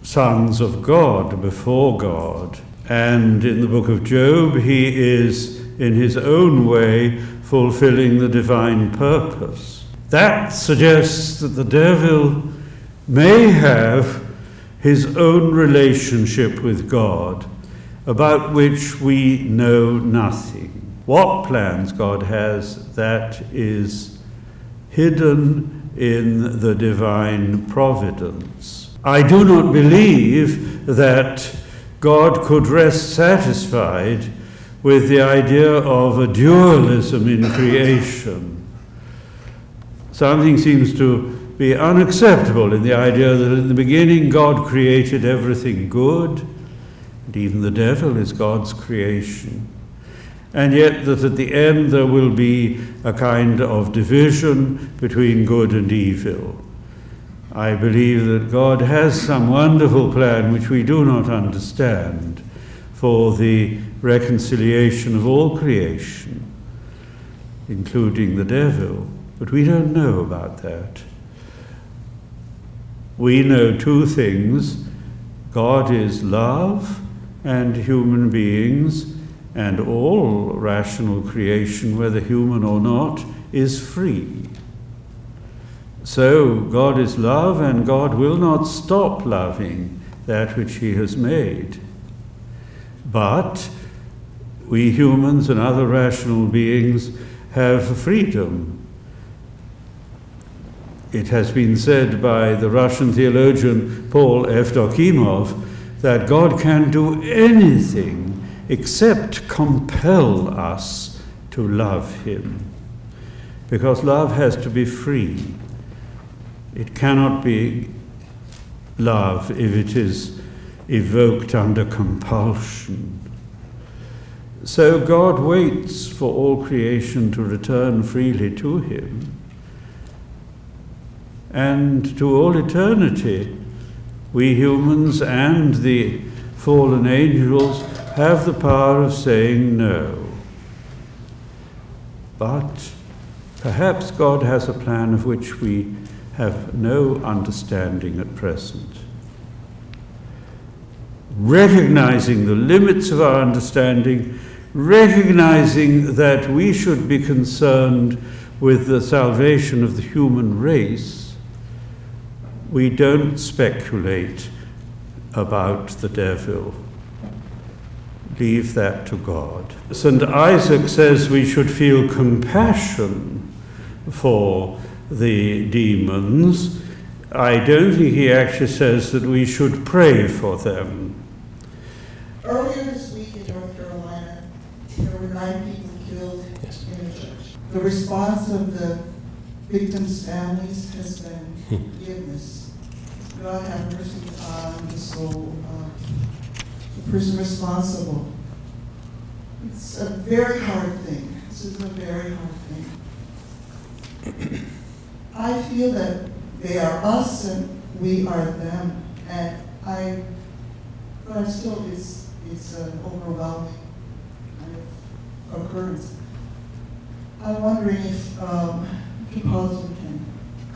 sons of God, before God. And in the book of Job, he is, in his own way, fulfilling the divine purpose. That suggests that the devil may have his own relationship with God about which we know nothing. What plans God has, that is hidden in the divine providence. I do not believe that God could rest satisfied with the idea of a dualism in creation Something seems to be unacceptable in the idea that in the beginning God created everything good, and even the devil is God's creation. And yet, that at the end there will be a kind of division between good and evil. I believe that God has some wonderful plan which we do not understand for the reconciliation of all creation, including the devil. But we don't know about that. We know two things God is love, and human beings and all rational creation, whether human or not, is free. So God is love, and God will not stop loving that which He has made. But we humans and other rational beings have freedom it has been said by the Russian theologian Paul Evdokimov that God can do anything except compel us to love Him. Because love has to be free. It cannot be love if it is evoked under compulsion. So God waits for all creation to return freely to Him and to all eternity, we humans and the fallen angels have the power of saying no. But perhaps God has a plan of which we have no understanding at present. Recognizing the limits of our understanding, recognizing that we should be concerned with the salvation of the human race, we don't speculate about the devil. Leave that to God. St. Isaac says we should feel compassion for the demons. I don't think he actually says that we should pray for them. Earlier this week in North Carolina, there were nine people killed yes. in a church. The response of the victims' families has been hmm. forgiveness. God have mercy on the soul of the person responsible. It's a very hard thing. This is a very hard thing. I feel that they are us and we are them. And I, but I'm still, it's, it's an overwhelming kind of occurrence. I'm wondering if um, Paulson can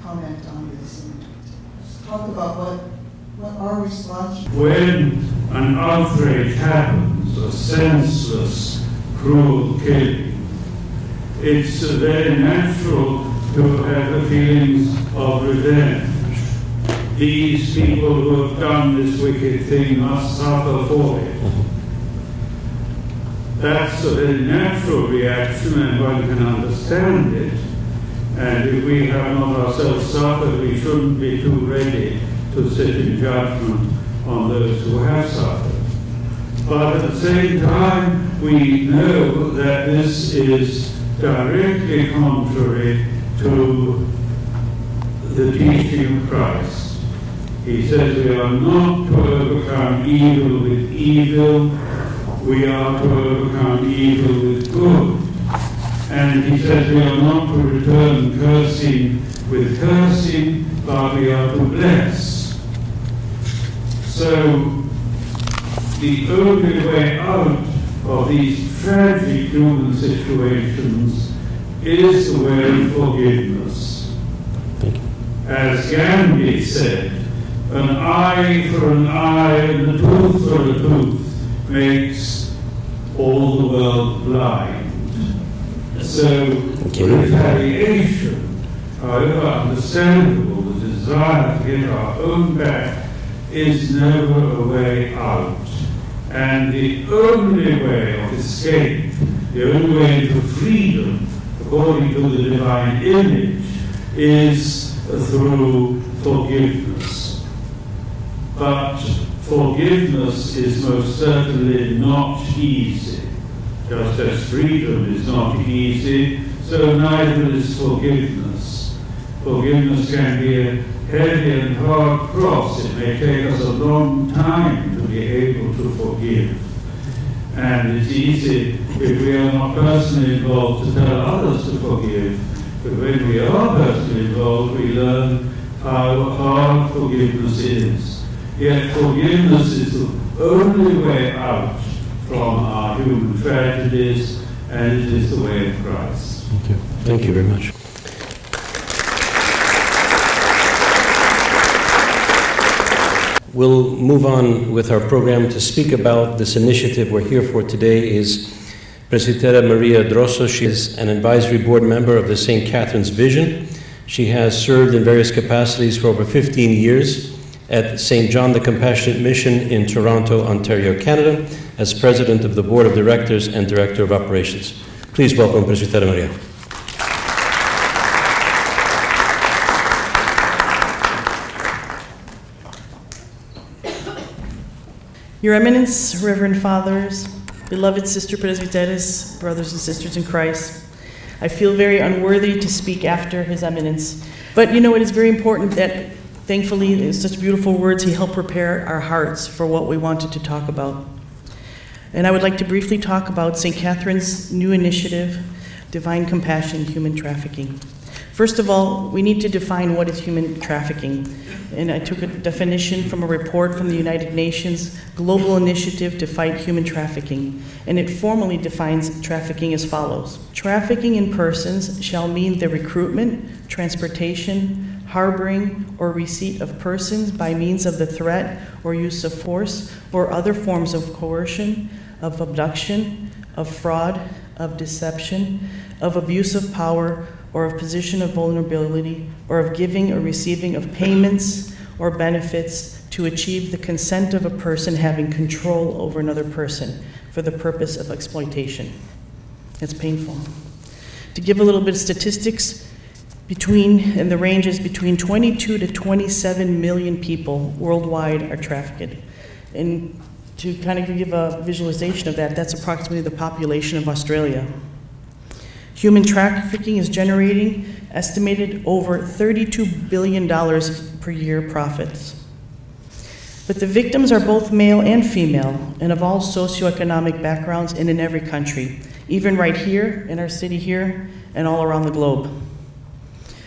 comment on this and talk about what, what our response When an outrage happens, a senseless, cruel killing, it's very natural to have the feelings of revenge. these people who have done this wicked thing must suffer for it. That's a very natural reaction and one can understand it. And if we have not ourselves suffered, we shouldn't be too ready to sit in judgment on those who have suffered. But at the same time, we know that this is directly contrary to the teaching of Christ. He says we are not to overcome evil with evil, we are to overcome evil with good. And he says we are not to return cursing with cursing, but we are to bless. So the only way out of these tragic human situations is the way of forgiveness. As Gandhi said, an eye for an eye and a tooth for a tooth makes all the world blind. So retaliation, however understandable the desire to get our own back, is never a way out. And the only way of escape, the only way to freedom, according to the divine image, is through forgiveness. But forgiveness is most certainly not easy. Just as freedom is not easy, so neither is forgiveness. Forgiveness can be a heavy and hard cross. It may take us a long time to be able to forgive. And it's easy if we are not personally involved to tell others to forgive. But when we are personally involved, we learn how hard forgiveness is. Yet forgiveness is the only way out from our human tragedies, and it is the way of Christ. Thank you. Thank you very much. We'll move on with our program to speak about this initiative we're here for today is Presbytera Maria Drossos. She is an advisory board member of the St. Catherine's Vision. She has served in various capacities for over 15 years at St. John the Compassionate Mission in Toronto, Ontario, Canada, as president of the board of directors and director of operations. Please welcome Presbytera Maria. Your Eminence, Reverend Fathers, beloved Sister Presbyteres, brothers and sisters in Christ, I feel very unworthy to speak after His Eminence. But you know, it is very important that, thankfully, in such beautiful words, He helped prepare our hearts for what we wanted to talk about. And I would like to briefly talk about St. Catherine's new initiative, Divine Compassion Human Trafficking. First of all, we need to define what is human trafficking. And I took a definition from a report from the United Nations Global Initiative to Fight Human Trafficking. And it formally defines trafficking as follows Trafficking in persons shall mean the recruitment, transportation, harboring, or receipt of persons by means of the threat or use of force or other forms of coercion, of abduction, of fraud, of deception, of abuse of power or of position of vulnerability, or of giving or receiving of payments or benefits to achieve the consent of a person having control over another person for the purpose of exploitation. It's painful. To give a little bit of statistics, between, and the range is between 22 to 27 million people worldwide are trafficked. And to kind of give a visualization of that, that's approximately the population of Australia. Human trafficking is generating estimated over $32 billion per year profits. But the victims are both male and female and of all socioeconomic backgrounds and in every country, even right here in our city here and all around the globe.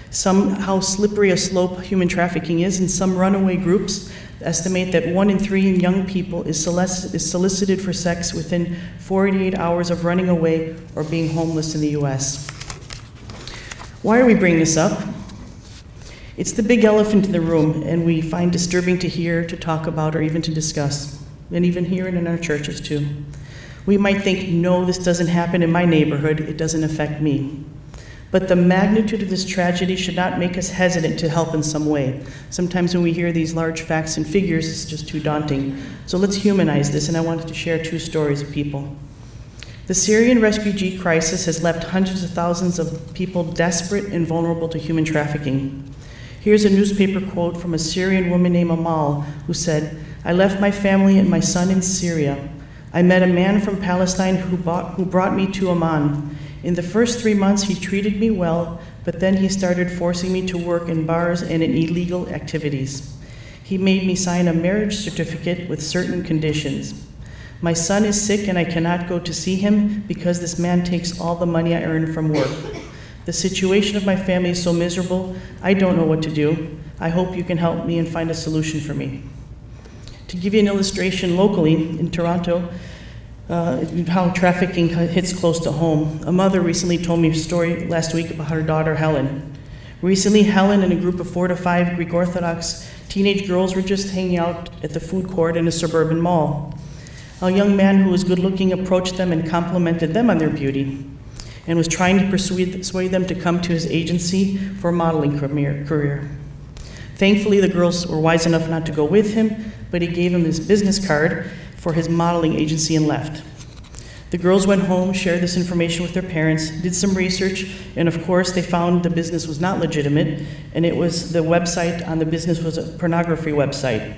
Some, how slippery a slope human trafficking is, and some runaway groups estimate that one in three young people is, is solicited for sex within 48 hours of running away or being homeless in the US. Why are we bringing this up? It's the big elephant in the room, and we find disturbing to hear, to talk about, or even to discuss, and even here and in our churches too. We might think, no, this doesn't happen in my neighborhood, it doesn't affect me. But the magnitude of this tragedy should not make us hesitant to help in some way. Sometimes when we hear these large facts and figures, it's just too daunting. So let's humanize this, and I wanted to share two stories of people. The Syrian refugee crisis has left hundreds of thousands of people desperate and vulnerable to human trafficking. Here's a newspaper quote from a Syrian woman named Amal who said, I left my family and my son in Syria. I met a man from Palestine who, bought, who brought me to Amman. In the first three months, he treated me well, but then he started forcing me to work in bars and in illegal activities. He made me sign a marriage certificate with certain conditions. My son is sick and I cannot go to see him because this man takes all the money I earn from work. The situation of my family is so miserable, I don't know what to do. I hope you can help me and find a solution for me. To give you an illustration locally in Toronto, uh, how trafficking hits close to home. A mother recently told me a story last week about her daughter Helen. Recently, Helen and a group of four to five Greek Orthodox teenage girls were just hanging out at the food court in a suburban mall. A young man who was good looking approached them and complimented them on their beauty and was trying to persuade, persuade them to come to his agency for a modeling career. Thankfully, the girls were wise enough not to go with him, but he gave them his business card for his modeling agency and left. The girls went home, shared this information with their parents, did some research, and of course, they found the business was not legitimate, and it was the website on the business was a pornography website.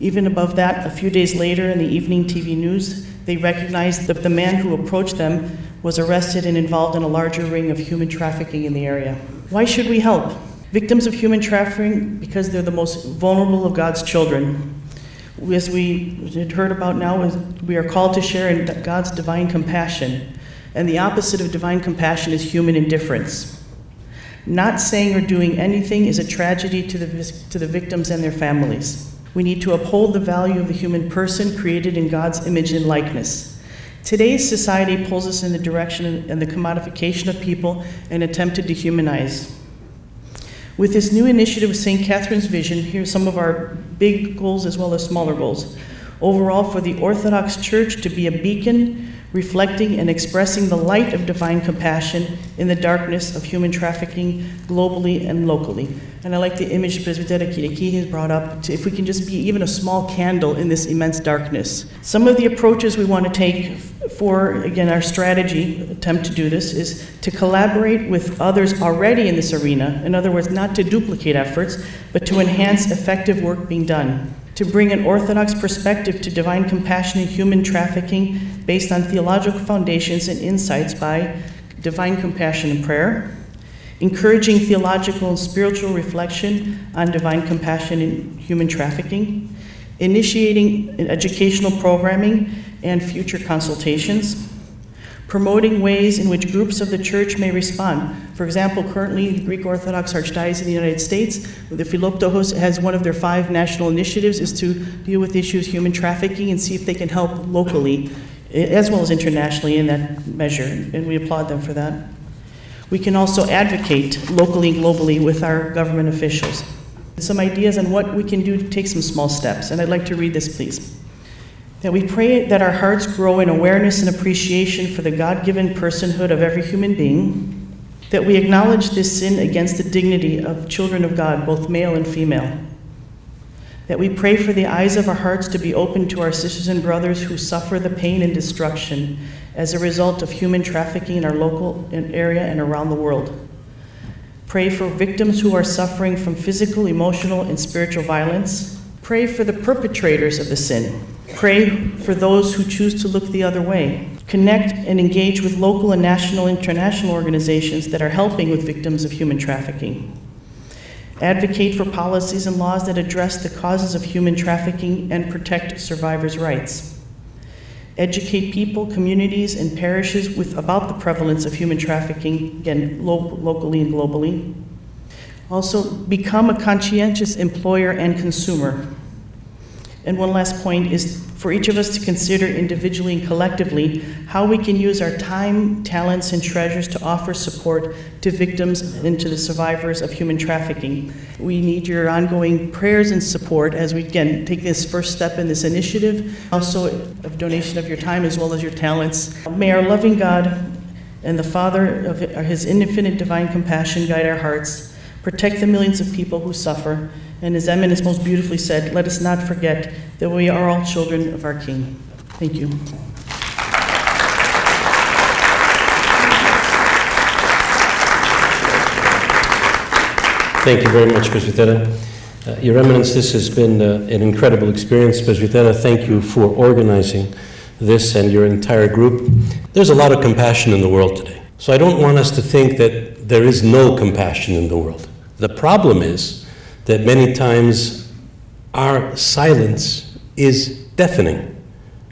Even above that, a few days later in the evening TV news, they recognized that the man who approached them was arrested and involved in a larger ring of human trafficking in the area. Why should we help? Victims of human trafficking, because they're the most vulnerable of God's children as we had heard about now, we are called to share in God's divine compassion. And the opposite of divine compassion is human indifference. Not saying or doing anything is a tragedy to the, to the victims and their families. We need to uphold the value of the human person created in God's image and likeness. Today's society pulls us in the direction and the commodification of people and attempt to dehumanize. With this new initiative of St. Catherine's Vision, here are some of our big goals as well as smaller goals. Overall, for the Orthodox Church to be a beacon reflecting and expressing the light of divine compassion in the darkness of human trafficking globally and locally. And I like the image Presbytera Kyriaki has brought up, to, if we can just be even a small candle in this immense darkness. Some of the approaches we want to take for, again, our strategy attempt to do this is to collaborate with others already in this arena. In other words, not to duplicate efforts, but to enhance effective work being done to bring an orthodox perspective to divine compassion and human trafficking based on theological foundations and insights by divine compassion and prayer, encouraging theological and spiritual reflection on divine compassion and human trafficking, initiating educational programming and future consultations promoting ways in which groups of the church may respond. For example, currently the Greek Orthodox Archdiocese in the United States, the Philoptochos has one of their five national initiatives is to deal with issues human trafficking and see if they can help locally eh, as well as internationally in that measure, and we applaud them for that. We can also advocate locally and globally with our government officials. Some ideas on what we can do to take some small steps, and I'd like to read this, please. That we pray that our hearts grow in awareness and appreciation for the God given personhood of every human being, that we acknowledge this sin against the dignity of children of God, both male and female, that we pray for the eyes of our hearts to be open to our sisters and brothers who suffer the pain and destruction as a result of human trafficking in our local area and around the world. Pray for victims who are suffering from physical, emotional, and spiritual violence. Pray for the perpetrators of the sin Pray for those who choose to look the other way. Connect and engage with local and national international organizations that are helping with victims of human trafficking. Advocate for policies and laws that address the causes of human trafficking and protect survivors' rights. Educate people, communities, and parishes with, about the prevalence of human trafficking, again, lo locally and globally. Also, become a conscientious employer and consumer. And one last point is for each of us to consider individually and collectively how we can use our time, talents, and treasures to offer support to victims and to the survivors of human trafficking. We need your ongoing prayers and support as we, again, take this first step in this initiative, also of donation of your time as well as your talents. May our loving God and the Father of his infinite divine compassion guide our hearts, protect the millions of people who suffer, and as Eminence most beautifully said, let us not forget that we are all children of our King. Thank you. Thank you very much, Presbytera. Uh, Your Eminence, this has been uh, an incredible experience. Presbytera, thank you for organizing this and your entire group. There's a lot of compassion in the world today. So I don't want us to think that there is no compassion in the world. The problem is that many times our silence is deafening.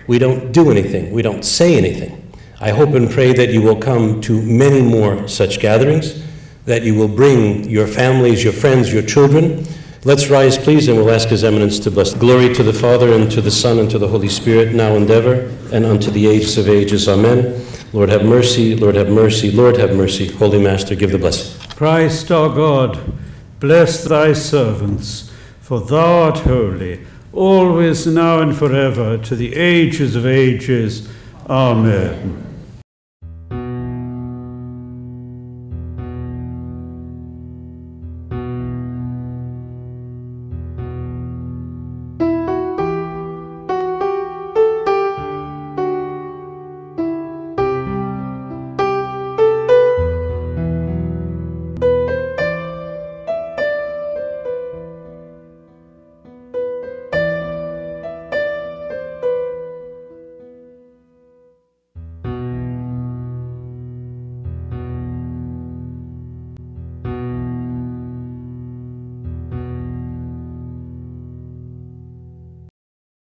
We don't do anything, we don't say anything. I hope and pray that you will come to many more such gatherings that you will bring your families, your friends, your children. Let's rise, please, and we'll ask His Eminence to bless. Glory to the Father, and to the Son, and to the Holy Spirit, now and ever, and unto the ages of ages. Amen. Lord have mercy, Lord have mercy, Lord have mercy. Holy Master, give the blessing. Christ our God, bless thy servants, for thou art holy, always, now, and forever, to the ages of ages. Amen.